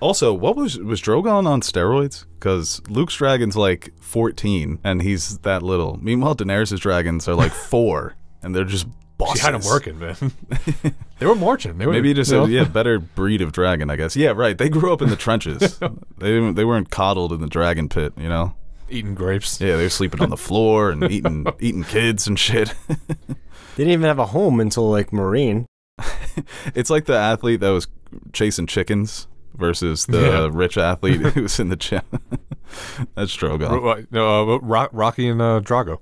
Also, what was was Drogon on steroids? Because Luke's dragon's like fourteen, and he's that little. Meanwhile, Daenerys' dragons are like four, and they're just bosses. She had them working, man. they were marching. They were Maybe just you know? a yeah better breed of dragon, I guess. Yeah, right. They grew up in the trenches. they they weren't coddled in the dragon pit, you know. eating grapes. Yeah, they were sleeping on the floor and eating eating kids and shit. They didn't even have a home until like Meereen. It's like the athlete that was chasing chickens versus the Yeah. rich athlete who was in the gym. That's Drogon. Ro- no, uh, Rocky and uh, Drago.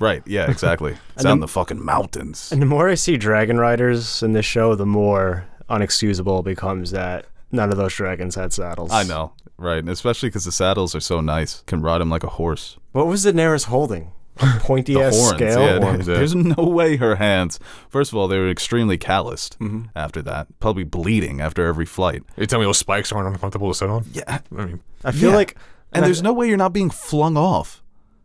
Right, yeah, exactly. It's And out in the- the fucking mountains. And the more I see dragon riders in this show, the more unexcusable it becomes that none of those dragons had saddles. I know, right? And especially because the saddles are so nice. Can ride him like a horse. What was Daenerys holding? Pointy The ass horns, scale. yeah. horns. There's no way her hands. First of all, they were extremely calloused Mm-hmm. after that. Probably bleeding after every flight. You tell me those spikes aren't uncomfortable to sit on? Yeah, I mean, I feel Yeah. like and I- there's no way you're not being flung off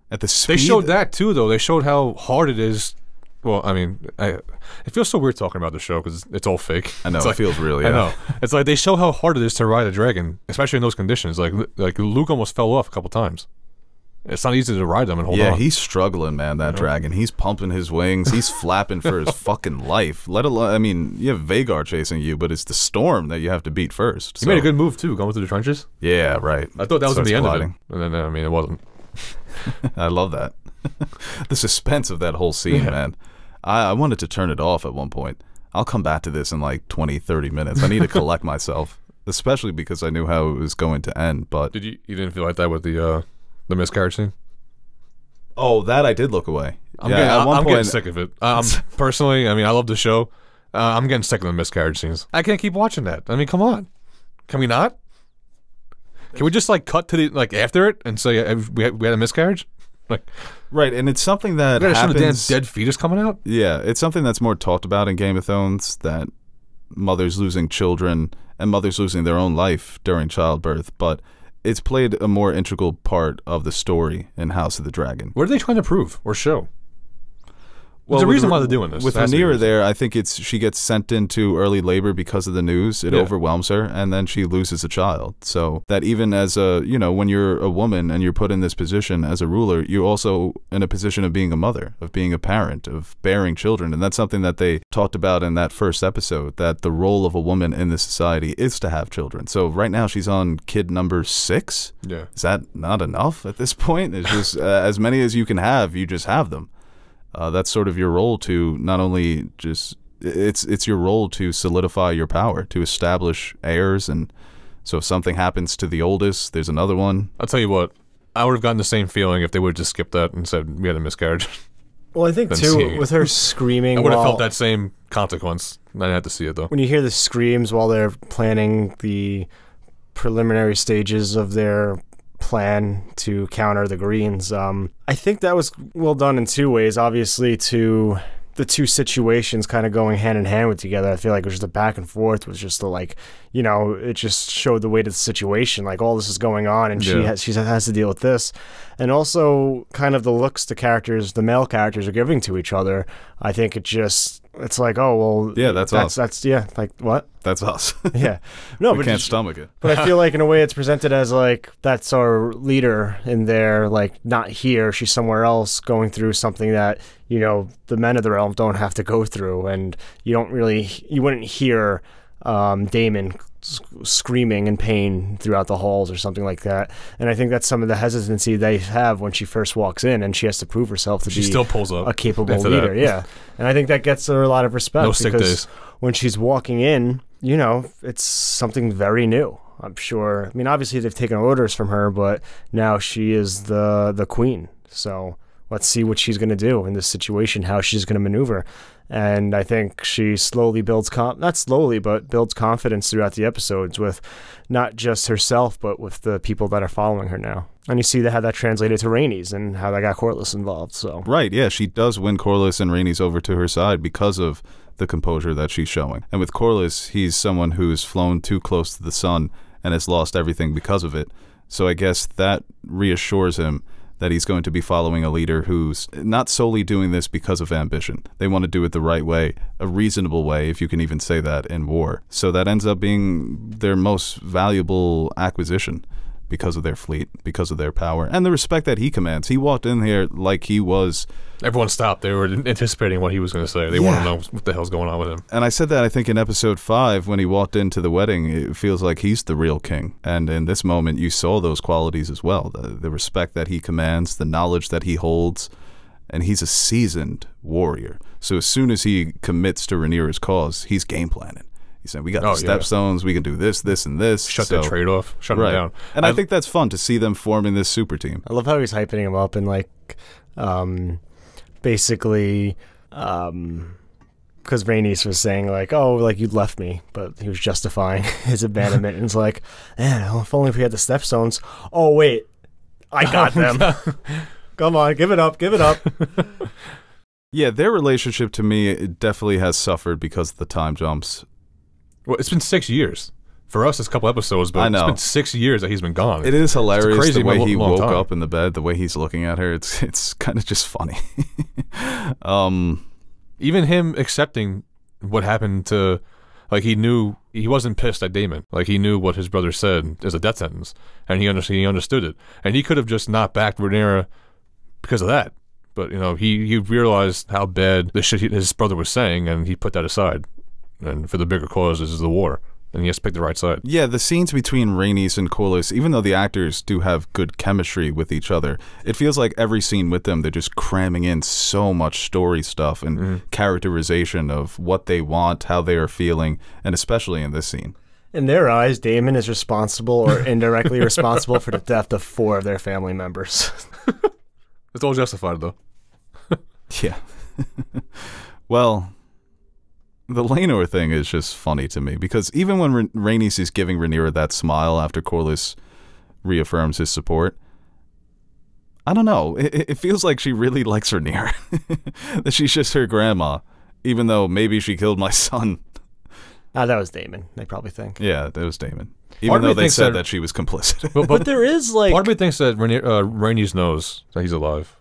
at the speed. they showed that too, though. They showed how hard it is. Well, I mean, I, it feels so weird talking about the show because it's all fake. I know It's it like- feels really. I know. It's like they show how hard it is to ride a dragon, especially in those conditions. Like like Luke almost fell off a couple times. It's not easy to ride them and hold Yeah, on. he's struggling, man. That dragon. He's pumping his wings. He's flapping for his fucking life. Let alone, I mean, you have Vhagar chasing you, but it's the storm that you have to beat first. he made a good move too, going through the trenches. Yeah, right. I thought that was the end colliding. of it, and then I mean it wasn't. I love that. the suspense of that whole scene, man. I, I wanted to turn it off at one point. I'll come back to this in like 20, 30 minutes. I need to collect myself, especially because I knew how it was going to end. But Did you? You didn't feel like that with the uh, the miscarriage scene? oh, that I did look away. I'm, yeah, getting, I'm point, getting sick of it. Um, personally, I mean, I love the show. Uh, I'm getting sick of the miscarriage scenes. I can't keep watching that. I mean, come on, can we not? Can we just like cut to the like after it and say uh, we had, we had a miscarriage? Like, right, and it's something that we gotta the happens. dead fetus coming out. Yeah, it's something that's more talked about in Game of Thrones that mothers losing children and mothers losing their own life during childbirth, but it's played a more integral part of the story in House of the Dragon. What are they trying to prove or show? There's a reason why they're doing this. With There has to be a Rhaenyra there, I think it's she gets sent into early labor because of the news. It Yeah. overwhelms her, and then she loses a child. So that even as a you know when you're a woman and you're put in this position as a ruler, you're also in a position of being a mother, of being a parent, of bearing children, and that's something that they talked about in that first episode. That the role of a woman in this society is to have children. So right now she's on kid number six. Yeah. Is that not enough at this point? It's just uh, as many as you can have, you just have them. Uh, that's sort of your role to not only just it's it's your role to solidify your power, to establish heirs, and so if something happens to the oldest, there's another one. I'll tell you what. I would have gotten the same feeling if they would have just skipped that and said we had a miscarriage. Well, I think Than too with her screaming. I would have felt that same consequence. I didn't have to see it though. when you hear the screams while they're planning the preliminary stages of their plan to counter the Greens. Um, I think that was well done in two ways. Obviously, to the two situations kind of going hand in hand with together. I feel like it was just a back and forth was just the like, you know, it just showed the weight of the situation. Like all this is going on, and she has she has to deal with this, and also kind of the looks the characters, the male characters are giving to each other. I think it just it's like, oh well, Yeah, that's that's us. that's yeah, like what? That's us. Yeah, no, we but can't just- stomach it. but I feel like in a way it's presented as like that's our leader in there, like not here, she's somewhere else going through something that you know the men of the realm don't have to go through, and you don't really, you wouldn't hear um, Daemon screaming in pain throughout the halls or something like that. And I think that's some of the hesitancy they have when she first walks in, and she has to prove herself to She be still pulls up a capable after that. leader. Yeah, and I think that gets her a lot of respect. No because days. When she's walking in, you know, it's something very new. I'm sure. I mean, obviously they've taken orders from her, but now she is the the queen. So let's see what she's going to do in this situation, how she's going to maneuver. And I think she slowly builds com- not slowly, but builds confidence throughout the episodes with not just herself, but with the people that are following her now. And you see that how that translated to Rhaenys and how that got Corlys involved. So Right, yeah, she does win Corlys and Rhaenys over to her side because of the composure that she's showing. And with Corlys, he's someone who's flown too close to the sun and has lost everything because of it. So I guess that reassures him that he's going to be following a leader who's not solely doing this because of ambition. They want to do it the right way, a reasonable way, if you can even say that in war. So that ends up being their most valuable acquisition because of their fleet, because of their power, and the respect that he commands. He walked in here like he was Everyone stopped. They were anticipating what he was going to say. They want to know what the hell's going on with him. And I said that I think in episode five when he walked into the wedding, it feels like he's the real king. And in this moment, you saw those qualities as well: the, the respect that he commands, the knowledge that he holds, and he's a seasoned warrior. So as soon as he commits to Rhaenyra's cause, he's game planning. He said, "We got Oh, the yeah. stepstones. We can do this, this, and this." Shut so, that trade off. Shut right. him down. And I, think that's fun to see them forming this super team. I love how he's hyping him up and like, um, basically, um, because Rhaenys was saying like, oh, like you left me, but he was justifying his abandonment, and it's like, man, well, if only we had the stepstones. Oh wait, I got them. Come on, give it up, give it up. Yeah, their relationship to me it definitely has suffered because of the time jumps. Well, it's been six years. For us, it's a couple episodes, but I know. it's been six years that he's been gone. It is hilarious crazy the way he woke time. up in the bed, the way he's looking at her. It's it's kind of just funny. um, Even him accepting what happened to, like he knew he wasn't pissed at Daemon. Like he knew what his brother said as a death sentence, and he understood. He understood it, and he could have just not backed Rhaenyra because of that. But you know, he he realized how bad the shit his brother was saying, and he put that aside, and for the bigger cause is the war, and he has to pick the right side. yeah, the scenes between Rhaenys and Corlys, even though the actors do have good chemistry with each other, it feels like every scene with them, they're just cramming in so much story stuff and mm-hmm. characterization of what they want, how they are feeling, and especially in this scene. In their eyes, Daemon is responsible or indirectly responsible for the death of four of their family members. It's all justified though. Yeah. well, the Laenor thing is just funny to me because even when Ra- Rhaenys is giving Rhaenyra that smile after Corlys reaffirms his support, I don't know. It, it- it feels like she really likes Rhaenyra. that she's just her grandma, even though maybe she killed my son. ah, that was Daemon. They probably think. Yeah, that was Daemon. Even of though they said that- that she was complicit. But, But there is like, part of me thinks that Rhaenyra, uh, Rhaenys knows that he's alive.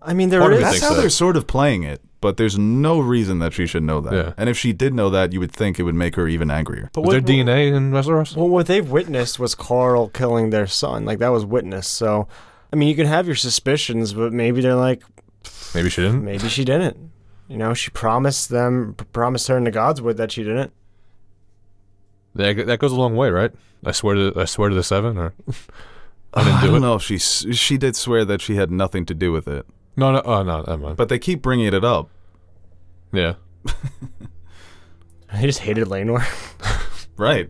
I mean, there part is. That's how that. they're sort of playing it, but there's no reason that she should know that. Yeah. And if she did know that, you would think it would make her even angrier. But Was there DNA in Westeros? Well, what they've witnessed was Qarl killing their son. Like that was witnessed. So, I mean, you can have your suspicions, but maybe they're like, Maybe she didn't. maybe she didn't. You know, she promised them, promised her in the Godswood that she didn't. That, that goes a long way, right? I swear to I swear to the seven, or I didn't I do don't it. know if she she did swear that she had nothing to do with it, No, no, oh no, never mind. but they keep bringing it up. Yeah, I just hated Laenor. Right.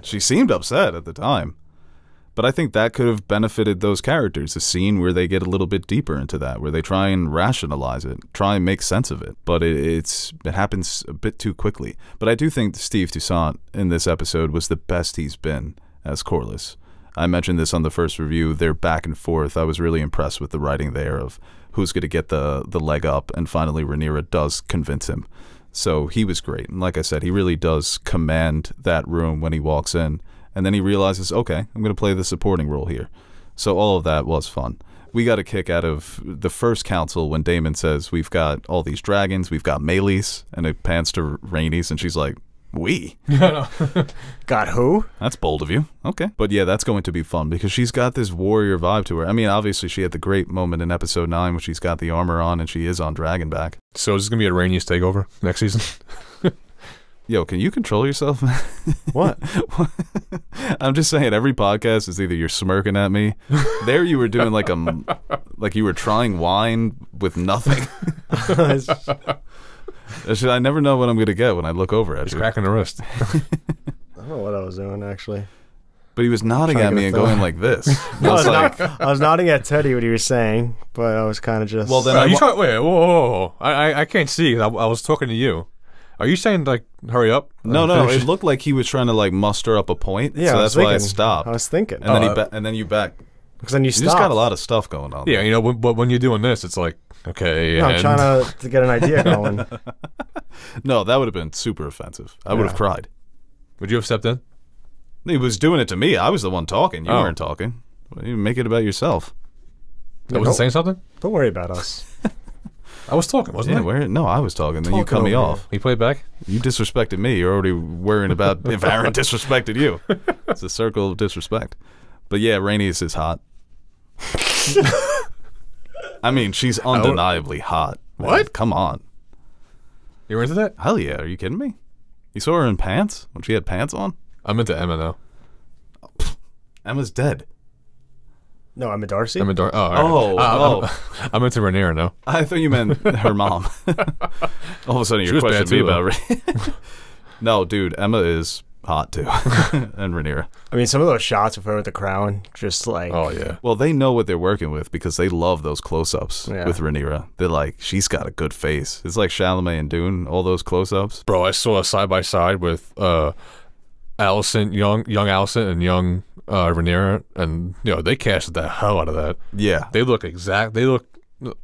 she seemed upset at the time. But I think that could have benefited those characters, a scene where they get a little bit deeper into that, where they try and rationalize it, try and make sense of it. But it, it's it happens a bit too quickly. But I do think Steve Toussaint in this episode was the best he's been as Corlys. I mentioned this on the first review. Their back and forth. I was really impressed with the writing there of who's going to get the the leg up, and finally Rhaenyra does convince him. So he was great. And like I said, he really does command that room when he walks in. And then he realizes, okay, I'm going to play the supporting role here. So all of that was fun. We got a kick out of the first council when Daemon says, We've got all these dragons, we've got Meleys, and it pans to Rhaenys, and she's like, We? Got who? That's bold of you. Okay. But yeah, that's going to be fun because she's got this warrior vibe to her. I mean, obviously, she had the great moment in episode 9 when she's got the armor on and she is on Dragonback. so is this gonna be a Rhaenys takeover next season? Yo, can you control yourself? What? I'm just saying, every podcast is either you're smirking at me. There, you were doing like a, like you were trying wine with nothing. It's just- I never know what I'm gonna get when I look over at He's you. cracking the wrist. I don't know what I was doing actually. But he was nodding at me and going like this. I was was, like, I was nodding at Teddy what he was saying, but I was kind of just. Well, then Are I you wa- trying? Wait, whoa, whoa, whoa, whoa. I, I, I can't see. I, I was talking to you. Are you saying like hurry up? no, and no, finish? it looked like he was trying to like muster up a point. yeah, so I that's was why I thinking- stopped. I was thinking. and then he uh, ba- and then you back. Because then you You stopped. just got a lot of stuff going on. Yeah, you know, when, but when you're doing this, it's like okay. No, I'm trying to, to get an idea going. No, that would have been super offensive. I would have cried. Would you have stepped in? He was doing it to me. I was the one talking. You Oh. weren't talking. Well, you make it about yourself. I wasn't saying something. Don't worry about us. I was talking, wasn't Yeah, I? where? No, I was talking. Then you cut me over off. He played back. You disrespected me. You're already worrying about if Aaron disrespected you. It's a circle of disrespect. But yeah, Rhaenys is hot. I mean, she's undeniably hot. man. What? Come on. You're into that? Hell yeah. Are you kidding me? You saw her in pants when she had pants on? I'm into Emma now. Emma's dead. No, Emma Darcy. Emma Dar- oh, all right. Oh, Uh, oh. I'm, I'm into Rhaenyra now. I thought you meant her mom. All of a sudden, She you're questioning me too, about. Ra- no, dude, Emma is hot too, and Rhaenyra. I mean, some of those shots of her with the crown, just like Oh yeah. Well, they know what they're working with because they love those close-ups Yeah. with Rhaenyra. They're like, she's got a good face. It's like Chalamet and Dune, all those close-ups. Bro, I saw a side by side with uh, Alicent, young young Alicent, and young uh, Rhaenyra, and you know they casted the hell out of that. Yeah, They look exact. They look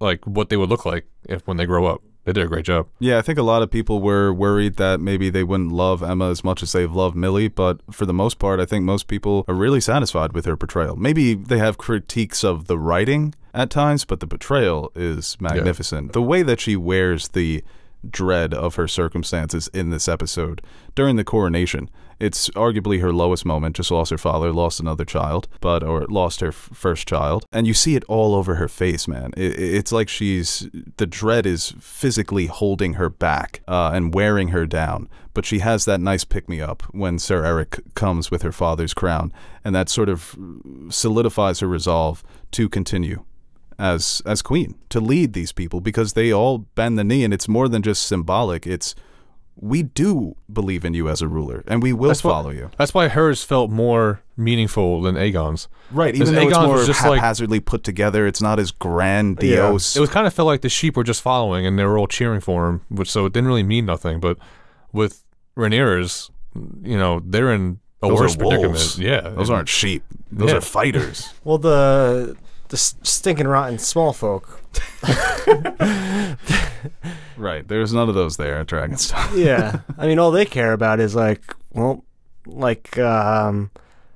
like what they would look like if when they grow up. They did a great job. yeah. I think a lot of people were worried that maybe they wouldn't love Emma as much as they've loved Millie, but for the most part, I think most people are really satisfied with her portrayal. Maybe they have critiques of the writing at times, but the portrayal is magnificent. The way that she wears the dread of her circumstances in this episode during the coronation. It's arguably her lowest moment. Just lost her father, lost another child, but or lost her first child, and you see it all over her face, man. It, it's like she's the dread is physically holding her back uh, and wearing her down. But she has that nice pick me up when Sir Erryk comes with her father's crown, and that sort of solidifies her resolve to continue as as queen to lead these people because they all bend the knee and it's more than just symbolic it's we do believe in you as a ruler and we will That's what- follow you That's why hers felt more meaningful than Aegon's. right even though it's Aegon's more was just like- haphazardly put together it's not as grandiose It was kind of felt like the sheep were just following and they were all cheering for him, which so it didn't really mean nothing. But with Rhaenyra's, you know, they're in a those worse predicament. Yeah, those aren't sheep those Yeah. are fighters well the the stinking rotten small folk. right there's none of those there at dragonstone Yeah, I mean, all they care about is like, well, like, um,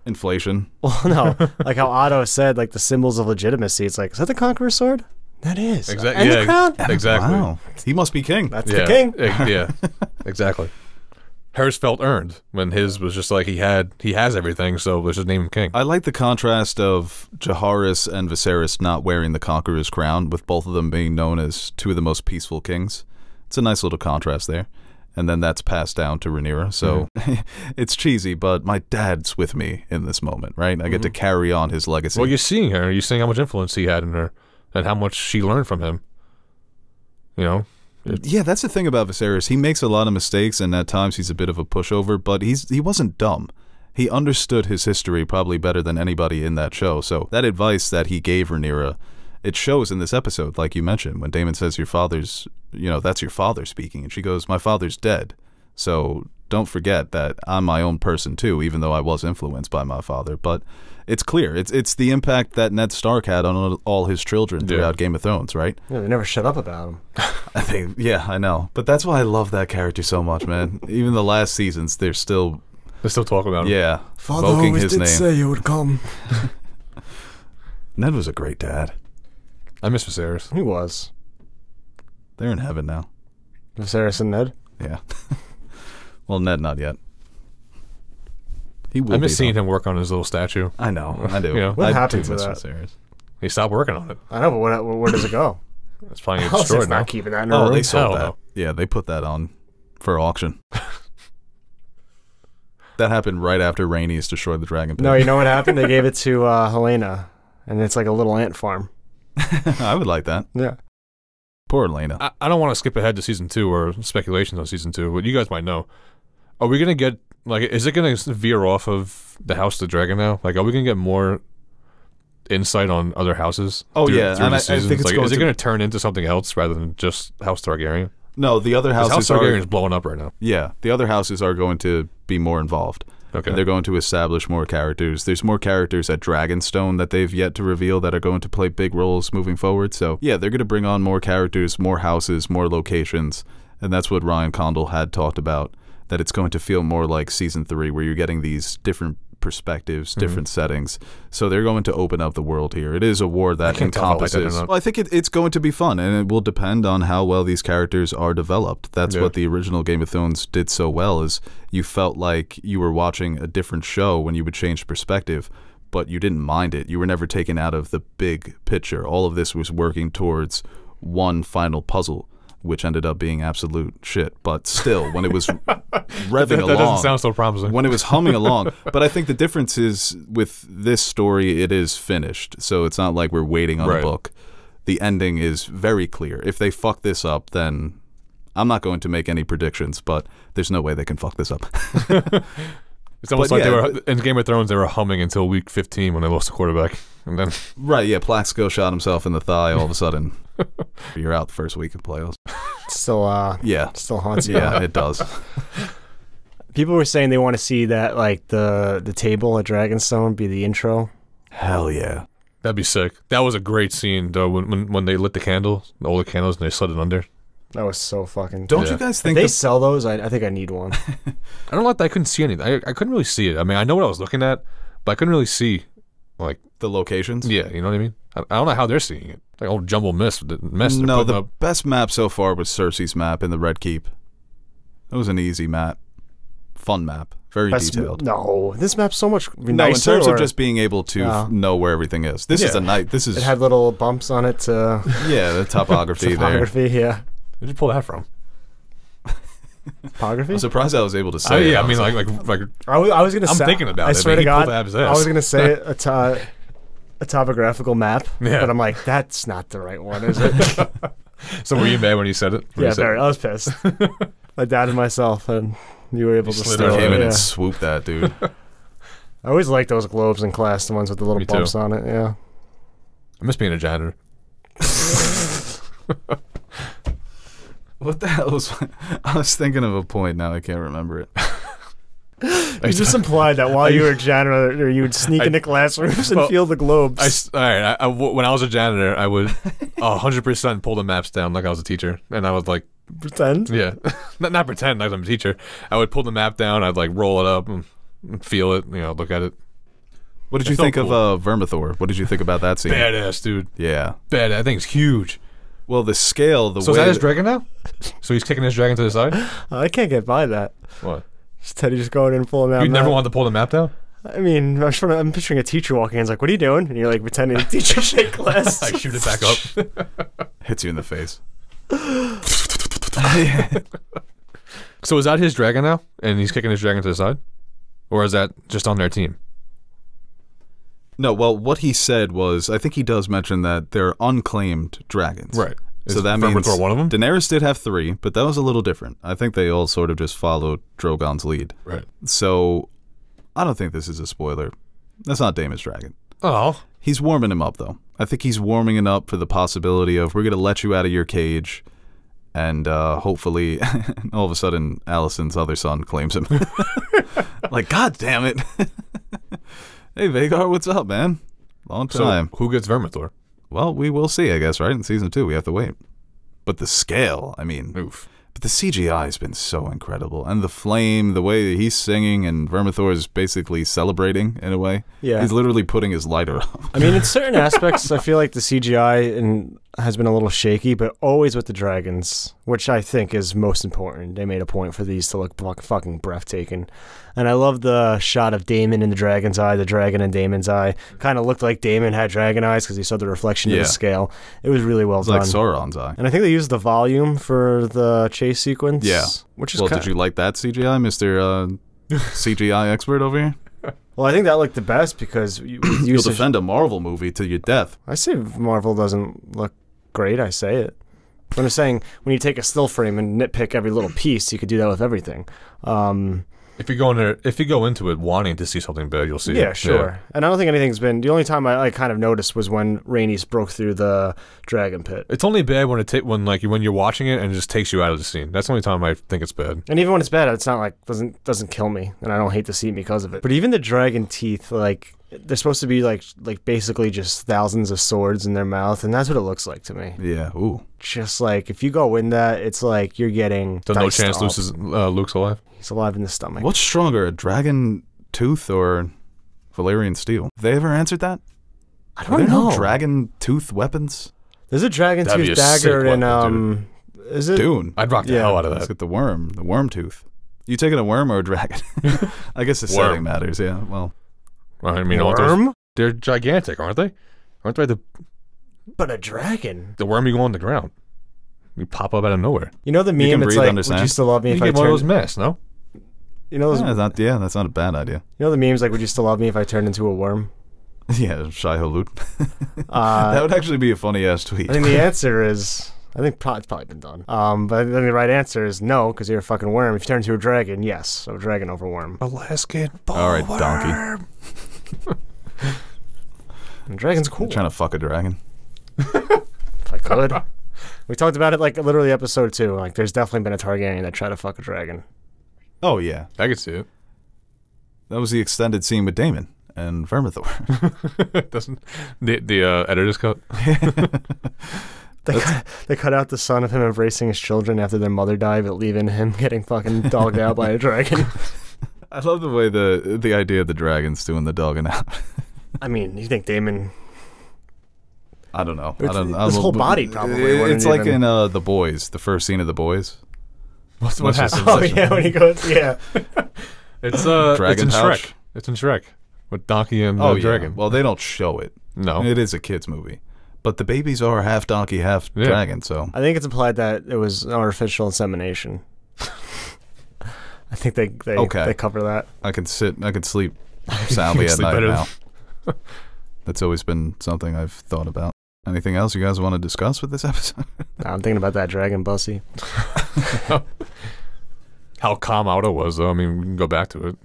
inflation well, no, like how Otto said, like the symbols of legitimacy. It's like, is that the Conqueror's sword? That is. Exact- And yeah, the crown. exactly. wow he must be king That's yeah, the king. yeah, exactly. Hers felt earned when his was just like he had he has everything, so let's just name him king. I like the contrast of Jaehaerys and Viserys not wearing the Conqueror's crown, with both of them being known as two of the most peaceful kings. It's a nice little contrast there. And then that's passed down to Rhaenyra. So mm-hmm. it's cheesy, but my dad's with me in this moment, right? I get to mm-hmm. carry on his legacy. Well, you're seeing her. You're seeing how much influence he had in her, and how much she learned from him. You know, yeah, that's the thing about Viserys. He makes a lot of mistakes, and at times he's a bit of a pushover, but he's he wasn't dumb. He understood his history probably better than anybody in that show. So that advice that he gave Rhaenyra, it shows in this episode, like you mentioned, when Daemon says your father's, you know, that's your father speaking, and she goes, "My father's dead." So don't forget that I'm my own person too, even though I was influenced by my father. But it's clear. It's it's the impact that Ned Stark had on all- all his children throughout Game of Thrones, right? Yeah, they never shut up about him. I think, yeah, I know. But that's why I love that character so much, man. Even the last seasons, they're still, they're still talking about him. yeah, evoking his name. Say you would come. Ned was a great dad. I miss Viserys. He was. They're in heaven now. Viserys and Ned. Yeah. well, Ned, not yet. He will I miss be, seeing him work on his little statue. I know. I do. Yeah. What I happened do to miss that? Viserys. He stopped working on it. I know, but where, where does it go? It's probably gonna it's destroyed now. not keeping that in a Oh, room. they sold Hell that. no. Yeah, they put that on for auction. that happened right after Rhaenys destroyed the dragon pit. No, you know what happened? They gave it to uh, Helaena, and it's like a little ant farm. I would like that. Yeah. Poor Elena. I, I don't want to skip ahead to season two or speculations on season two, but you guys might know. Are we gonna get like? Is it gonna veer off of the House of the Dragon now? Like, are we gonna get more insight on other houses? Oh, through- yeah, through and I- I think it's like, going is it to- gonna turn into something else rather than just House Targaryen? no, the other houses House Targaryen are. is blowing up right now. Yeah, the other houses are going to be more involved. Okay. And they're going to establish more characters. There's more characters at Dragonstone that they've yet to reveal that are going to play big roles moving forward. So, yeah, they're going to bring on more characters, more houses, more locations. And that's what Ryan Condal had talked about that it's going to feel more like season three, where you're getting these different perspectives, Mm-hmm. different settings. So they're going to open up the world here. It is a war that can't tell if I like that or encompasses. not. well, I think it, it's going to be fun, and it will depend on how well these characters are developed. That's Yeah. what the original Game of Thrones did so well is you felt like you were watching a different show when you would change perspective, but you didn't mind it. You were never taken out of the big picture. All of this was working towards one final puzzle which ended up being absolute shit. But still, when it was revving That, that along, doesn't sound so promising. when it was humming along. But I think the difference is with this story, it is finished. So it's not like we're waiting on Right. a book. The ending is very clear. If they fuck this up, then I'm not going to make any predictions, but there's no way they can fuck this up. it's almost but like yeah, they were in Game of Thrones. They were humming until week 15 when they lost the quarterback, and then right, yeah. Plaxico shot himself in the thigh. All of a sudden, you're out the first week of playoffs. Still, uh, Yeah. still haunts you. Yeah, it does. People were saying they want to see that, like the the table at Dragonstone, be the intro. Hell yeah. that'd be sick. That was a great scene though when when, when they lit the candle, all the candles, and they slid it under. That was so fucking. Don't Yeah. you guys if think they the sell those, I, I think I need one. I don't like that I couldn't see anything. I, I couldn't really see it. I mean, I know what I was looking at, but I couldn't really see. Like, the locations? yeah, you know what I mean. I, I don't know how they're seeing it. Like old jumble mess, the mess. No, the up. best map so far was Cersei's map in the Red Keep. It was an easy map. Fun map. Very Best- detailed. No, this map's so much No, in terms or of just being able to know where everything is. This is a night. This is it had little bumps on it. To yeah, the topography there. topography, yeah, Where'd you pull that from? Topography. I'm surprised I was able to oh, say. Oh it. yeah, I mean, like, like, like, I was, I was gonna I'm say. thinking about I it, swear to God, I was gonna say a, to, a topographical map, Yeah. but I'm like, that's not the right one, is it? so were you mad when you said it? When yeah, you said very. I was pissed. My dad and myself, and you were able You to slid steal it it. came in yeah. and swooped that dude. I always liked those globes in class, the ones with the little Me too. bumps on it. Yeah. I miss being a janitor. What the hell was? I was thinking of a point. Now I can't remember it. You just implied that while you were a janitor, you would sneak I- into classrooms and Well, feel the globes. I s- all right. I, I w- when I was a janitor, I would hundred percent pull the maps down like I was a teacher, and I was like, pretend. yeah, not not pretend like I'm a teacher. I would pull the map down. I'd like roll it up and and feel it. You know, look at it. What did It you felt think of cool. uh, Vermithor? What did you think about that scene? Badass, dude. Yeah. Bad. I think it's huge. Well, the scale, the So is that his dragon now? So he's kicking his dragon to the side. I can't get by that. What? Just Teddy just going in and pulling him out. You never map. wanted to pull the map down? I mean, I'm, trying I'm picturing a teacher walking in. It's like, what are you doing? And you're like pretending to teach a shit class. I shoot it back up. hits you in the face. so is that his dragon now, and he's kicking his dragon to the side, or is that just on their team? No, well, what he said was, I think he does mention that they're unclaimed dragons. Right. So Is that means one of them? Daenerys did have three, but that was a little different. I think they all sort of just followed Drogon's lead. Right. So I don't think this is a spoiler. That's not Daemon's dragon. Oh, He's warming him up, though. I think he's warming him up for the possibility of we're going to let you out of your cage, and uh, hopefully, all of a sudden, Alicent's other son claims him. like, God damn it! hey, Vhagar, what's up, man? Long so time. who gets Vermithor? Well, we will see, I guess, right? In season two, we have to wait. But the scale, I mean, Oof. but the CGI has been so incredible, and the flame, the way that he's singing, and Vermithor is basically celebrating in a way. Yeah. he's literally putting his lighter up. I mean, in certain aspects, I feel like the CGI and has been a little shaky, but always with the dragons, which I think is most important. They made a point for these to look fuck- fucking breathtaking. And I love the shot of Daemon in the dragon's eye, the dragon in Daemon's eye. Kind of looked like Daemon had dragon eyes because he saw the reflection of the scale. It was really well It's done. like Sauron's eye. and I think they used the volume for the chase sequence. Yeah. Which is Well, did you like that CGI, Mister uh, CGI expert over here? Well, I think that looked the best because you, You'll defend a Marvel movie to your death. I say Marvel doesn't look great. I say it. I'm just saying when you take a still frame and nitpick every little piece, you could do that with everything. Um, If you go in there, if you go into it wanting to see something bad, you'll see. yeah, it. sure. And I don't think anything's been. The only time I like, kind of noticed was when Rhaenys broke through the dragon pit. It's only bad when it ta- when like when you're watching it and it just takes you out of the scene. That's the only time I think it's bad. And even when it's bad, it's not like doesn't doesn't kill me, and I don't hate to see it because of it. But even the dragon teeth, like they're supposed to be like like basically just thousands of swords in their mouth, and that's what it looks like to me. Yeah. Ooh. Just like if you go in that, it's like you're getting So no chance up. Luke's, is, uh, Luke's alive. He's alive in the stomach. What's stronger, a dragon tooth or Valyrian steel? Have they ever answered that? I don't there know. no dragon tooth weapons? There's a dragon That'd tooth a sick dagger in weapon, um. Is it? Dune. I'd rock the Yeah. hell out of that. Let's that. get the worm, the worm tooth. You taking a worm or a dragon? I guess the Worm. setting matters. Yeah. Well, I mean, aren't those- worm, they're gigantic, aren't they? Aren't they the but a dragon. the worm you go on the ground? You pop up out of nowhere. You know the can meme. It's breathe like, under would you still love me You if can I get one of those turned? masks, no? You know those. Yeah, that, yeah, that's not a bad idea. You know the memes like, would you still love me if I turned into a worm? Yeah, Shai Hulud. Uh, that would actually be a funny ass tweet. I think the answer is. I think pro- it's probably been done. Um, but then the right answer is no, because you're a fucking worm. If you turn into a dragon, yes, so dragon over worm. Alaskan All right, donkey. And dragon's cool. Trying to fuck a dragon. if I could. we talked about it like literally episode two. Like, there's definitely been a Targaryen that tried to fuck a dragon. Oh yeah, I could see it. that was the extended scene with Daemon and Vermithor. Doesn't the the uh, editor's cut? They cut, they cut out the son of him embracing his children after their mother died, but leaving him getting fucking dogged out by a dragon. I love the way the the idea of the dragons doing the dogging out. I mean, you think Daemon? I don't know. I don't. his whole body probably wouldn't It's like even- in uh, the boys, the first scene of the boys. What's what happens? Oh yeah, when he goes, yeah. It's uh, Dragon it's in pouch? Shrek. It's in Shrek with Donkey and Oh uh, yeah. Dragon. Well, they don't show it. no, It is a kids movie, but the babies are half donkey, half Yeah. dragon. So I think it's implied that it was artificial insemination. I think they they, Okay. they cover that. I can sit. I can sleep soundly at Sleep night better. now. That's always been something I've thought about. Anything else you guys want to discuss with this episode? Nah, I'm thinking about that dragon bussy. how calm Otto was though. I mean, we can go back to it.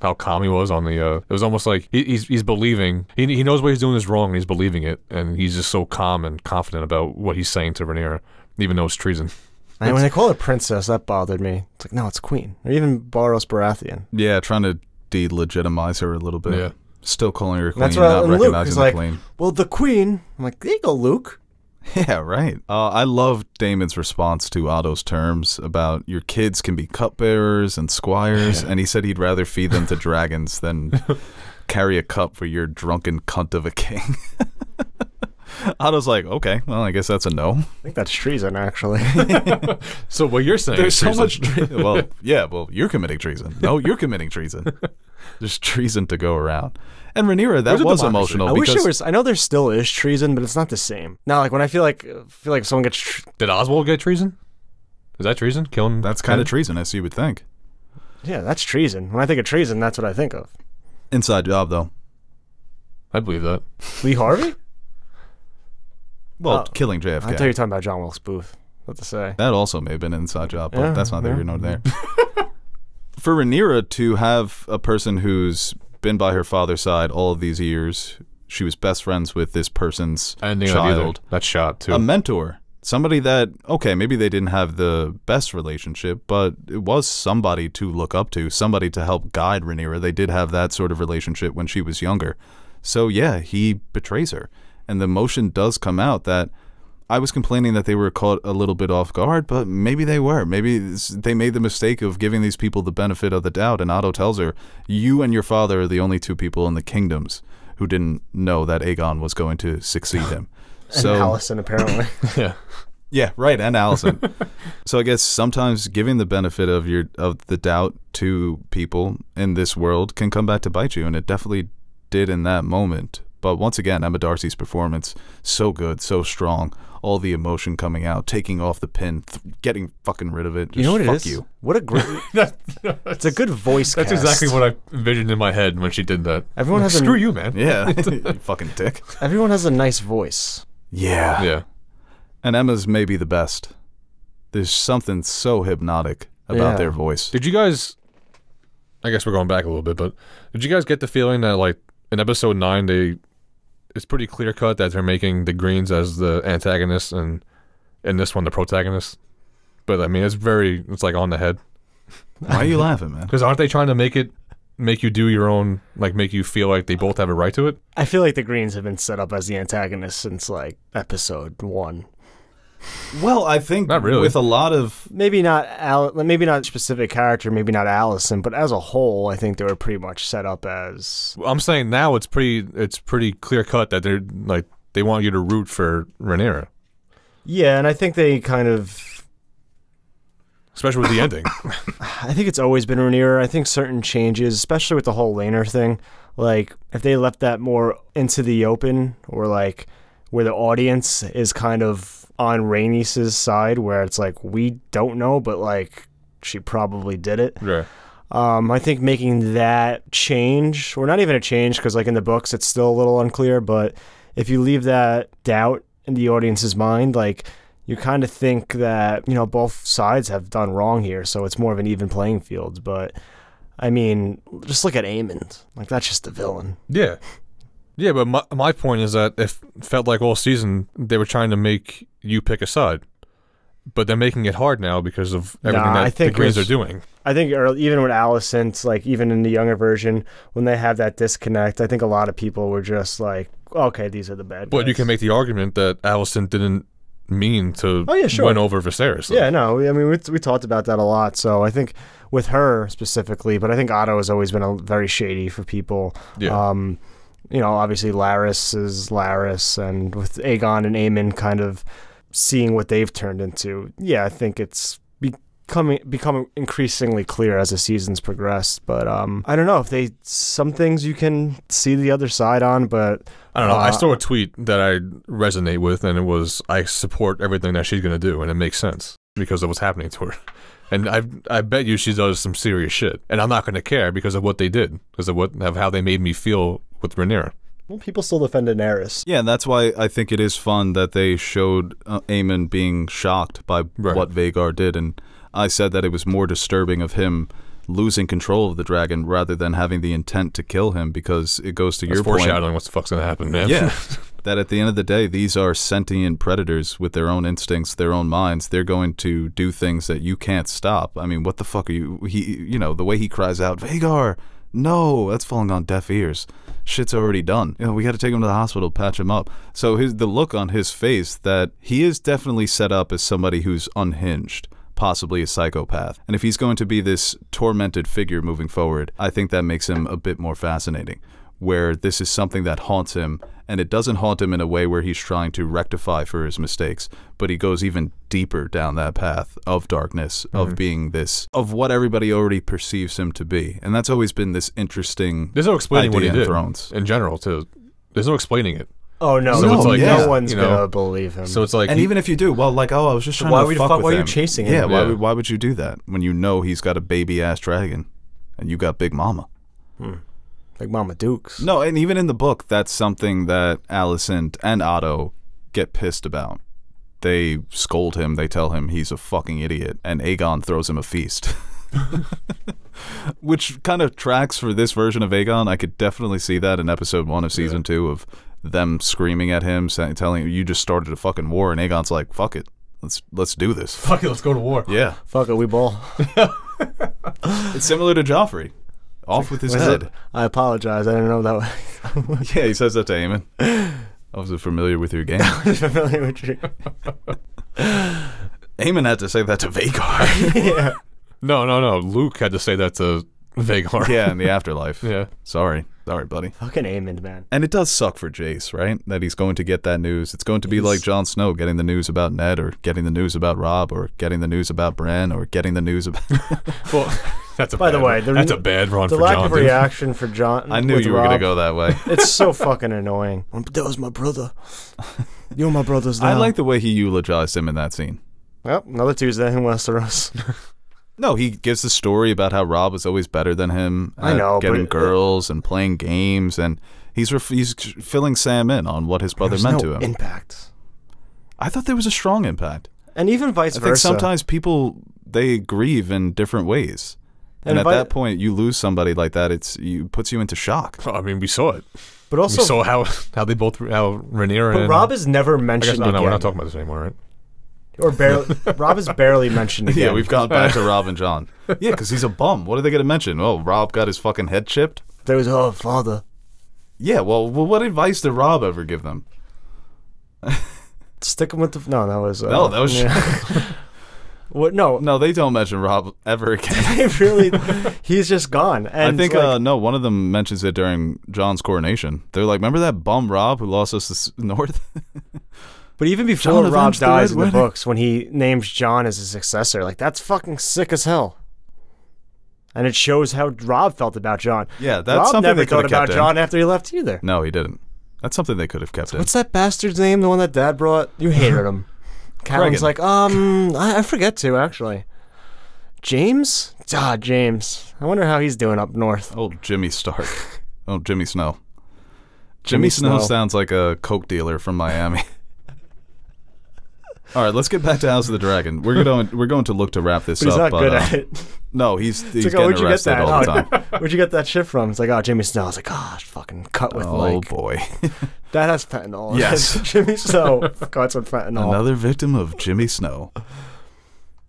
How calm he was on the. Uh, it was almost like he, he's he's believing. He he knows what he's doing is wrong, and he's believing it, and he's just so calm and confident about what he's saying to Rhaenyra, even though it's treason. And when they call her princess, that bothered me. It's like, no, it's queen. Or even Borros Baratheon. yeah, trying to delegitimize her a little bit. Yeah. Still calling her a queen, That's what not and Luke recognizing is the like. queen. Well, the queen. I'm like, there you go, Luke. Yeah, right. Uh, I love Daemon's response to Otto's terms about your kids can be cupbearers and squires, and he said he'd rather feed them to dragons than carry a cup for your drunken cunt of a king. Otto's like, okay, well, I guess that's a no. I think that's treason, actually. So what you're saying? There's is so treason. much. Tre- well, yeah, well, you're committing treason. No, you're committing treason. There's treason to go around. And Rhaenyra, that was democracy? emotional I wish because there was. I know there still is treason, but it's not the same. Now, like when I feel like feel like someone gets. Tr- Did Oswald get treason? Is that treason? Killing? that's kind of Ted? treasonous, you would think. yeah, that's treason. When I think of treason, that's what I think of. Inside job, though. I believe that. Lee Harvey. Well, Oh, killing I thought you were talking about John Wilkes Booth. What to say? That also may have been an inside job, but Yeah, that's neither yeah. here nor there. For Rhaenyra to have a person who's been by her father's side all of these years, she was best friends with this person's Ending on child, That shot too. a mentor, somebody that okay, maybe they didn't have the best relationship, but it was somebody to look up to, somebody to help guide Rhaenyra. They did have that sort of relationship when she was younger. So yeah, he betrays her, and the motion does come out that. I was complaining that they were caught a little bit off guard, but maybe they were. Maybe they made the mistake of giving these people the benefit of the doubt. And Otto tells her, "You and your father are the only two people in the kingdoms who didn't know that Aegon was going to succeed him." And Alicent, apparently. yeah. Yeah, right, and Alicent. so I guess sometimes giving the benefit of your of the doubt to people in this world can come back to bite you, and it definitely did in that moment. But once again, Emma Darcy's performance so good, so strong, all the emotion coming out, taking off the pin, th- getting fucking rid of it. Just you know what it fuck is? you. What a great. it's a good voice. That's cast. exactly what I envisioned in my head when she did that. Everyone has a- Screw you, man. Yeah, you fucking dick. Everyone has a nice voice. Yeah. Yeah. and Emma's maybe the best. There's something so hypnotic about Yeah. their voice. Did you guys? I guess we're going back a little bit, but did you guys get the feeling that like in episode nine they, it's pretty clear cut that they're making the Greens as the antagonists and in this one the protagonist. But I mean, it's very, it's like on the head. Why are you laughing, man? Because aren't they trying to make it, make you do your own, like make you feel like they both have a right to it? I feel like the Greens have been set up as the antagonists since like episode one. Well, I think Not really. with a lot of Maybe not Al- maybe not specific character, maybe not Alicent, but as a whole, I think they were pretty much set up as I'm saying now it's pretty, it's pretty clear cut that they're like they want you to root for Rhaenyra, yeah, and I think they kind of especially with the ending. I think it's always been Rhaenyra. I think certain changes, especially with the whole Laenor thing, like if they left that more into the open or like where the audience is kind of on Rhaenys' side, where it's like we don't know, but like she probably did it. Yeah. Um, I think making that change, or not even a change, because like in the books it's still a little unclear, but if you leave that doubt in the audience's mind, like you kind of think that you know both sides have done wrong here, so it's more of an even playing field. But I mean, just look at Aemond, like that's just the villain. Yeah. Yeah, but my, my point is that it felt like all season they were trying to make you pick a side. But they're making it hard now because of everything Nah, that I the think it Greens are doing. I think early, even with Alicent, like even in the younger version, when they have that disconnect, I think a lot of people were just like, okay, these are the bad But guys. you can make the argument that Alicent didn't mean to Oh, yeah, sure. win over Viserys. though. Yeah, no, I mean, we, we talked about that a lot. So I think with her specifically, but I think Otto has always been a, very shady for people. Yeah. Um, you know, obviously Larys is Larys, and with Aegon and Aemond kind of seeing what they've turned into, yeah, I think it's becoming becoming increasingly clear as the seasons progress. But um, I don't know if they some things you can see the other side on, but I don't know. I Uh, saw a tweet that I resonate with, and it was, I support everything that she's going to do, and it makes sense because of what's happening to her. And I I bet you she does some serious shit. And I'm not going to care because of what they did, because of, what, of how they made me feel with Rhaenyra. well, people still defend Daenerys. Yeah, and that's why I think it is fun that they showed uh, Aemond being shocked by Right. what Vhagar did, and I said that it was more disturbing of him losing control of the dragon rather than having the intent to kill him because it goes to That's your point. foreshadowing what the fuck's going to happen, man. Yeah. that at the end of the day, these are sentient predators with their own instincts, their own minds. They're going to do things that you can't stop. I mean, what the fuck are you? He, you know, the way he cries out, Vhagar, no, that's falling on deaf ears. Shit's already done. You know, we got to take him to the hospital, patch him up. So his the look on his face that he is definitely set up as somebody who's unhinged possibly a psychopath. And if he's going to be this tormented figure moving forward, I think that makes him a bit more fascinating. Where this is something that haunts him, and it doesn't haunt him in a way where he's trying to rectify for his mistakes, but he goes even deeper down that path of darkness, of mm-hmm. being this, of what everybody already perceives him to be. And that's always been this interesting. There's no explaining what he idea in did Thrones. in general, too. There's no explaining it. Oh no, So no, it's like, no one's you know, gonna believe him. So it's like, and he- even if you do, well, like, oh, I was just trying why to would you fuck fuck- with why are you chasing him? Yeah, why Yeah. would why would you do that when you know he's got a baby ass dragon, and you got Big Mama? Hmm. Like Mama Dukes. No, and even in the book, that's something that Alicent and Otto get pissed about. They scold him. They tell him he's a fucking idiot, and Aegon throws him a feast. Which kind of tracks for this version of Aegon. I could definitely see that in episode one of season two of them screaming at him, saying, telling him, "You just started a fucking war," and Aegon's like, "Fuck it, let's let's do this." fuck it, let's go to war. Yeah, Fuck it, we ball. it's similar to Joffrey, off with his Was it- head. I apologize. I didn't know that was Yeah, he says that to Aemond. I wasn't familiar with your game. familiar with you. Aemond had to say that to Vhagar. yeah. No, no, no. Luke had to say that to Vhagar. yeah, in the afterlife. Yeah. Sorry. Sorry, buddy. Fucking Aemond, man. And it does suck for Jace, right? That he's going to get that news. It's going to be He's- like Jon Snow getting the news about Ned or getting the news about Robb or getting the news about Bran or getting the news about Well, that's a By the way, run. the- that's a bad run The for lack Jon. of dude. reaction for Jon. I knew with you were going to go that way. It's so fucking annoying. That was my brother. You're my brother's now. I like the way he eulogized him in that scene. Well, another Tuesday in Westeros. No, he gives the story about how Robb was always better than him. I know, getting but- girls and playing games, and he's ref- he's filling Sam in on what his brother meant no to him. impact. I thought there was a strong impact. And even vice I versa. think sometimes people they grieve in different ways, and, And at vi- that point, you lose somebody like that. It's you puts you into shock. I mean, we saw it. but we also, saw how how they both how Rhaenyra but and Robb is never I guess mentioned no, no, again. we're not talking about this anymore, right? or barely. Robb is barely mentioned again. Yeah, we've gone back to Robb and Jon. Yeah, because he's a bum. What are they going to mention? Oh, Robb got his fucking head chipped. There was oh father. Yeah, well, well, what advice did Robb ever give them? Stick him with the no. That was uh, No, that was- what? No, No, they don't mention Robb ever again. they really. He's just gone. And I think like, uh, no, one of them mentions it during Jon's coronation. They're like, "Remember that bum Robb who lost us this north?" But even before Jon Robb avenged the dies in the Wedding. books, when he names Jon as his successor, like that's fucking sick as hell. And it shows how Robb felt about Jon. yeah, that's Robb something never they could thought about in. Jon after he left either. No, he didn't. That's something they could have kept in. What's that bastard's name? The one that Dad brought? You hated him. Cregan. like, um, I, I forget to actually. James? Ah, James. I wonder how he's doing up north. Old Jimmy Stark. Oh, Jimmy Snow. Jimmy Jimmy Snow, Snow. sounds like a coke dealer from Miami. All right, let's get back to House of the Dragon. We're going we're going to look to wrap this But he's up. not but, good uh, at it. No, he's he's like, getting oh, where'd get arrested that? all the Oh, time. Where'd you get that shit from? It's like, oh, Jimmy Snow. I was like, oh, it's fucking cut with Oh like boy, that has fentanyl. in it. Yes. Jimmy Snow cuts with fentanyl. another victim of Jimmy Snow.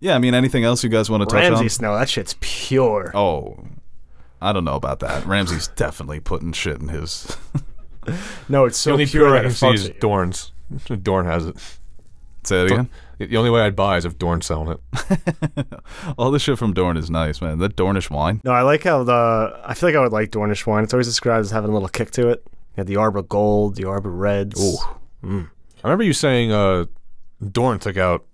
Yeah, I mean, anything else you guys want to touch Ramsay on? Snow. That shit's pure. Oh, I don't know about that. Ramsay's definitely putting shit in his. No, it's The so only pure pure I that can it fucks is with you. Dorne's. Dorne has it. Say it again. The only way I'd buy is if Dorne's selling it. All the shit from Dorne is nice, man. That Dornish wine. No, I like how the. I feel like I would like Dornish wine. It's always described as having a little kick to it. You have the Arbor Gold, the Arbor Reds. Ooh. I remember you saying uh, Dorne took out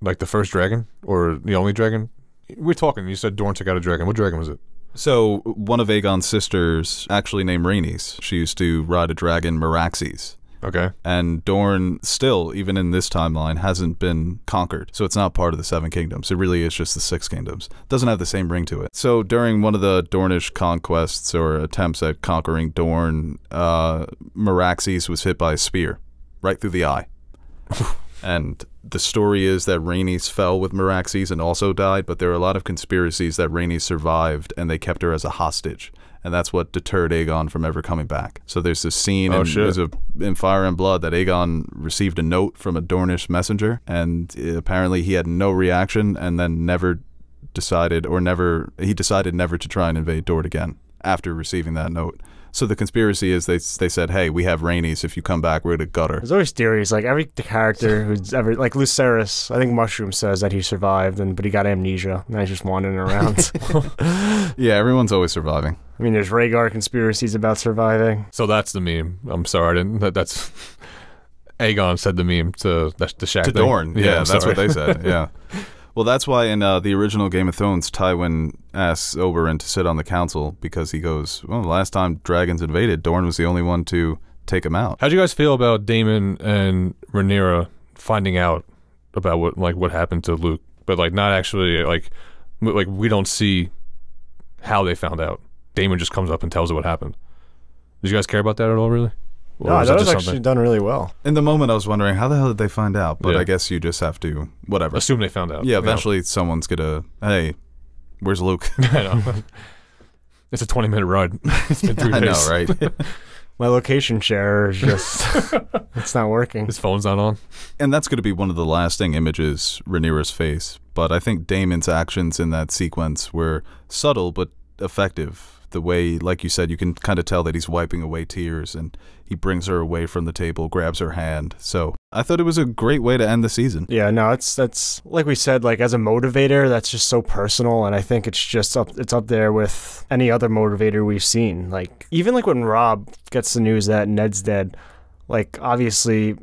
like the first dragon or the only dragon. We're talking. You said Dorne took out a dragon. What dragon was it? So one of Aegon's sisters, actually named Rhaenys, she used to ride a dragon, Meraxes. Okay. And Dorne still, even in this timeline, hasn't been conquered. So it's not part of the Seven Kingdoms. It really is just the Six Kingdoms. Doesn't have the same ring to it. So during one of the Dornish conquests or attempts at conquering Dorne, uh, Meraxes was hit by a spear right through the eye. and the story is that Rhaenys fell with Meraxes and also died, but there are a lot of conspiracies that Rhaenys survived and they kept her as a hostage. And that's what deterred Aegon from ever coming back. So there's this scene Oh, in, there's a, in Fire and Blood that Aegon received a note from a Dornish messenger, and uh, apparently he had no reaction, and then never decided or never he decided never to try and invade Dorne again after receiving that note. So the conspiracy is they they said, "Hey, we have Rhaenys. If you come back, we're gonna gutter. There's always theories. Like every character who's ever like Lucerys. I think Mushroom says that he survived, and but he got amnesia, and he's just wandering around. Yeah, everyone's always surviving. I mean, there's Rhaegar conspiracies about surviving. So that's the meme. I'm sorry, I didn't. That, that's Aegon said the meme to the, the Shaq to thing. Dorne. Yeah, I'm that's sorry. what they said. Yeah. Well, that's why in uh, the original Game of Thrones, Tywin asks Oberyn to sit on the council because he goes, "Well, the last time dragons invaded, Dorne was the only one to take him out." How'd you guys feel about Daemon and Rhaenyra finding out about what like what happened to Luke, but like not actually like like we don't see how they found out. Daemon just comes up and tells her what happened. Did you guys care about that at all, really? Or No, was that was actually something- done really well. In the moment, I was wondering how the hell did they find out, but Yeah. I guess you just have to whatever. assume they found out. Yeah, you know? eventually someone's gonna. Hey, where's Luke? I know. It's a 20 minute ride. It's been three I know, right? My location share is just it's not working. His phone's not on. and that's going to be one of the lasting images Rhaenyra's face. But I think Daemon's actions in that sequence were subtle but effective. The way, like you said, you can kind of tell that he's wiping away tears and he brings her away from the table, grabs her hand. So I thought it was a great way to end the season. Yeah, no, it's that's like we said, like as a motivator, that's just so personal, and I think it's just up, it's up there with any other motivator we've seen. Like even like when Robb gets the news that Ned's dead, like obviously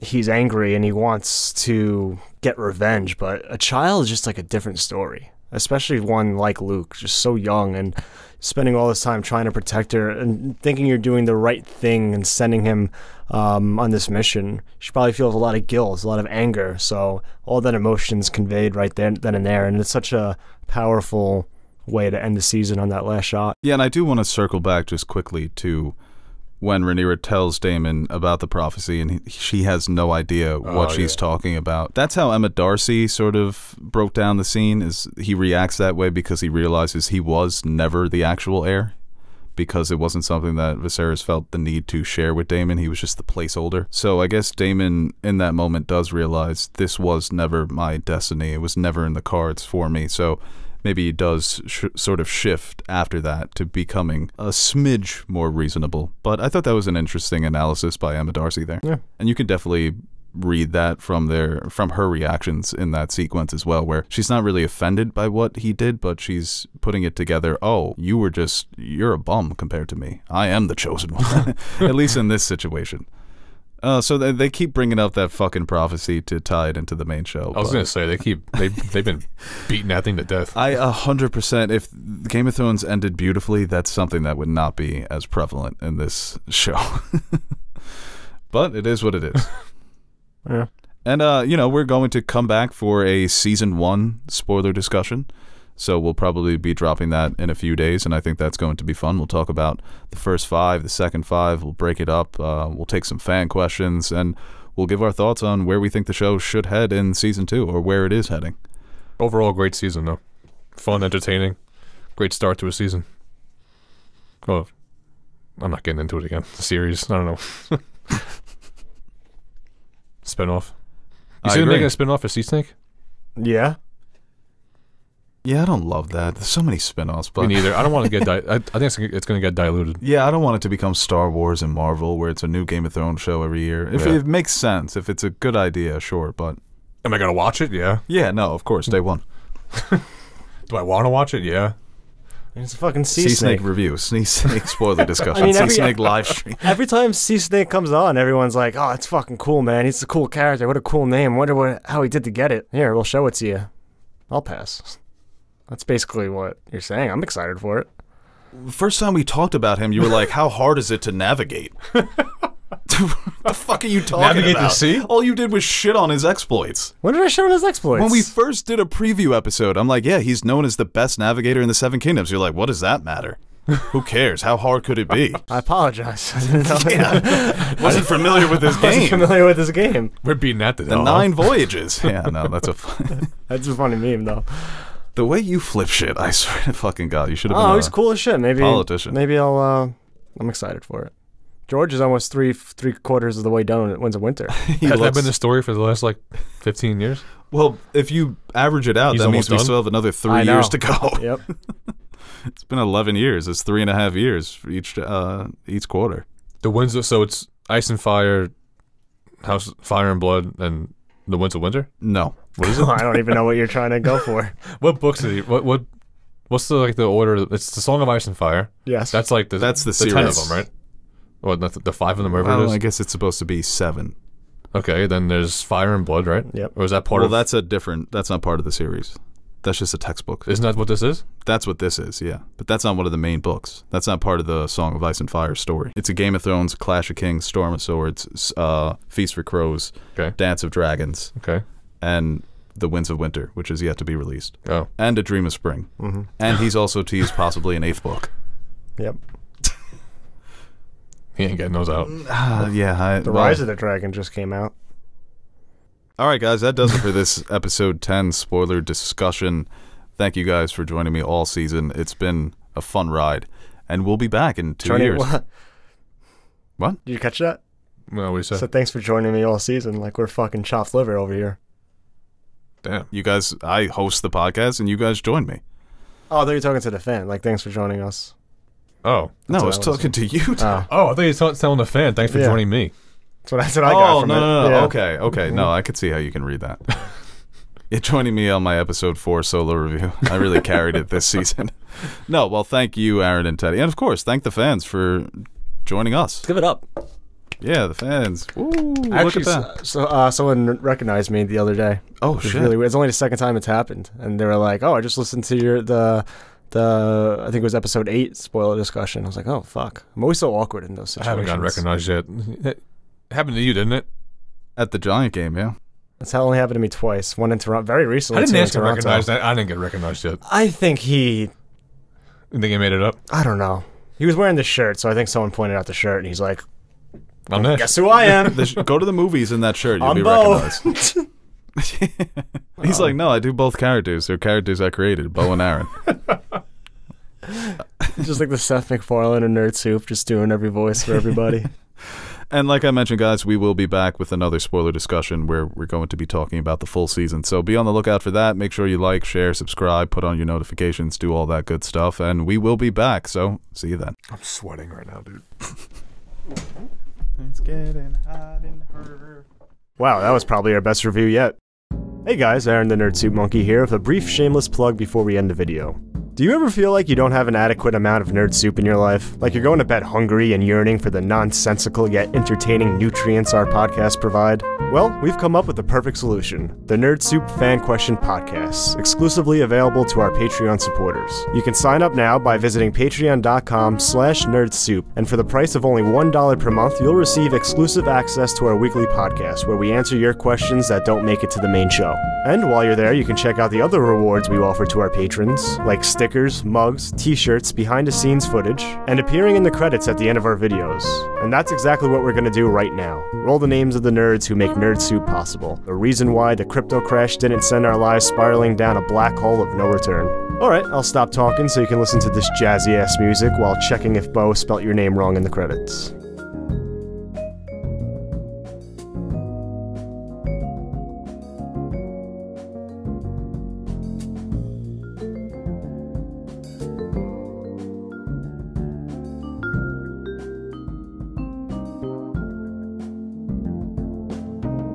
he's angry and he wants to get revenge, but a child is just like a different story, especially one like Luke, just so young and spending all this time trying to protect her and thinking you're doing the right thing and sending him um, on this mission. She probably feels a lot of guilt, a lot of anger. So all that emotions conveyed right then, then and there, and it's such a powerful way to end the season on that last shot. Yeah, and I do want to circle back just quickly to when Rhaenyra tells Daemon about the prophecy and he, she has no idea oh, what Oh, she's yeah. talking about. That's how Emma Darcy sort of broke down the scene is he reacts that way because he realizes he was never the actual heir because it wasn't something that Viserys felt the need to share with Daemon. He was just the placeholder. So I guess Daemon in that moment does realize this was never my destiny. It was never in the cards for me. So maybe he does sh- sort of shift after that to becoming a smidge more reasonable. But I thought that was an interesting analysis by Emma Darcy there. Yeah. And you could definitely read that from their from her reactions in that sequence as well where she's not really offended by what he did but she's putting it together oh you were just you're a bum compared to me i am the chosen one at least in this situation uh, so they, they keep bringing up that fucking prophecy to tie it into the main show I was gonna say they keep they they've been beating that thing to death. I a hundred percent. If Game of Thrones ended beautifully, that's something that would not be as prevalent in this show. but it is what it is. Yeah. And uh, you know, we're going to come back for a season one spoiler discussion. So we'll probably be dropping that in a few days, and I think that's going to be fun. We'll talk about the first five, the second five. We'll break it up. Uh, we'll take some fan questions, and we'll give our thoughts on where we think the show should head in season two, or where it is heading. Overall, great season though. Fun, entertaining, great start to a season. Oh, I'm not getting into it again. The series, I don't know. spinoff. You see them making a spinoff of Sea Snake? Yeah. Yeah, I don't love that. There's so many spin-offs, but Me neither. I don't want to get. Di- I, I think it's, gonna- it's going to get diluted. Yeah, I don't want it to become Star Wars and Marvel, where it's a new Game of Thrones show every year. If Yeah. it makes sense, if it's a good idea, sure. But Am I going to watch it? Yeah. yeah, no, of course, day one. Do I want to watch it? Yeah. It's a fucking sea, Sea snake. Snake review, Sea Snake spoiler discussion, I mean, Sea every- Snake live stream. Every time Sea Snake comes on, everyone's like, "Oh, it's fucking cool, man. He's a cool character. What a cool name. Wonder what how he did to get it." Here, we'll show it to you. I'll pass. That's basically what you're saying. I'm excited for it. First time we talked about him, you were like, "How hard is it to navigate?" the fuck are you talking Navigate the sea? All you did was shit on his exploits. When did I show his exploits? When we first did a preview episode, I'm like, "Yeah, he's known as the best navigator in the Seven Kingdoms." You're like, "What does that matter? Who cares? How hard could it be?" I apologize. I didn't know. Wasn't familiar with this I wasn't game. familiar with this game. We're beating that to The hell. nine voyages. Yeah, no, that's a. fu- That's a funny meme, though. The way you flip shit, I swear to fucking god, you should have been. Oh, a- he's cool as shit. Maybe politician. Maybe I'll. Uh, I'm excited for it. George is almost three three quarters of the way done at Winds of Winter. he Has that been the story for the last like 15 years? well, if you average it out, He's that means almost we still have another three years to go. yep. It's been 11 years. It's three and a half years for each uh, each quarter. The winds. Of, so it's Ice and Fire, House Fire and Blood, and the Winds of Winter. No, What is it? I don't even know what you're trying to go for. what books is he? What what? What's the like the order? It's the Song of Ice and Fire. Yes. That's like the That's the ten of series. them, right? Or the, the five of them, whatever well, it I guess it's supposed to be seven. Okay, then there's Fire and Blood, right? Yep. Or is that part well, of? that's a different. That's not part of the series. That's just a textbook. Isn't that what this is? That's what this is, yeah. But that's not one of the main books. That's not part of the Song of Ice and Fire story. It's a Game of Thrones, Clash of Kings, Storm of Swords, uh, Feast for Crows, Okay. Dance of Dragons, Okay. and The Winds of Winter, which is yet to be released, Oh. and A Dream of Spring. Mm-hmm. And he's also teased possibly an eighth book. Yep. He ain't getting those out. Uh, yeah. I, The well, Rise of the Dragon just came out. All right, guys, that does it for this episode 10 spoiler discussion. Thank you guys for joining me all season. It's been a fun ride, and we'll be back in two Joining- years. What? What? Did you catch that? Well, we said, So thanks for joining me all season. Like we're fucking chopped liver over here. damn. You guys, I host the podcast, and you guys join me. Oh, I thought you were talking to the fan. Like thanks for joining us. Oh. No, I was I was talking to you. Oh, Oh, I thought you were t- telling the fan. Thanks for Yeah. joining me. That's what, that's what I oh, got no, from no, it. no, no. Yeah. Okay, okay. No, I could see how you can read that. You're joining me on my episode four solo review. I really carried it this season. No, well, thank you, Aaron and Teddy. And of course, thank the fans for joining us. Give it up. Yeah, the fans. Ooh, look Actually, at that. so, so uh, someone recognized me the other day. Oh, It shit. really weird. It's only the second time it's happened, and they were like, "Oh, I just listened to your the the I think it was episode eight spoiler discussion." I was like, "Oh fuck!" I'm always so awkward in those situations. I haven't gotten recognized yet. It happened to you, didn't it? At the Giant game, yeah. That's how it only happened to me twice. One in Toronto, very recently. I didn't two in ask to recognize that. I didn't get recognized yet. I think he. You think he made it up? I don't know. He was wearing the shirt, so I think someone pointed out the shirt, and he's like, I'm there. "Guess who I am?" The sh- go to the movies in that shirt. You'll I'm be Beau. recognized. He's like, no, I do both characters. They're characters I created, Beau and Aaron. just like the Seth MacFarlane and Nerd Soup, just doing every voice for everybody. And like I mentioned, guys, we will be back with another spoiler discussion where we're going to be talking about the full season. So be on the lookout for that. Make sure you like, share, subscribe, put on your notifications, do all that good stuff. And we will be back. So see you then. I'm sweating right now, dude. It's getting hot in her. Wow, that was probably our best review yet. Hey guys, Aaron the Nerd Soup Monkey here with a brief shameless plug before we end the video. Do you ever feel like you don't have an adequate amount of nerd soup in your life? Like you're going to bed hungry and yearning for the nonsensical yet entertaining nutrients our podcast provide? Well, we've come up with the perfect solution the Nerd Soup Fan Question Podcast, exclusively available to our Patreon supporters. You can sign up now by visiting patreon.com slash nerdsoup, and for the price of only $1 per month, you'll receive exclusive access to our weekly podcast where we answer your questions that don't make it to the main show. And while you're there, you can check out the other rewards we offer to our patrons, like mugs, t-shirts, behind-the-scenes footage, and appearing in the credits at the end of our videos. And that's exactly what we're to do right now. Roll the names of the nerds who make Nerd Soup possible. The reason why the crypto crash didn't send our lives spiraling down a black hole of no return. Alright, I'll stop talking so you can listen to this jazzy ass music while checking if Beau spelt your name wrong in the credits.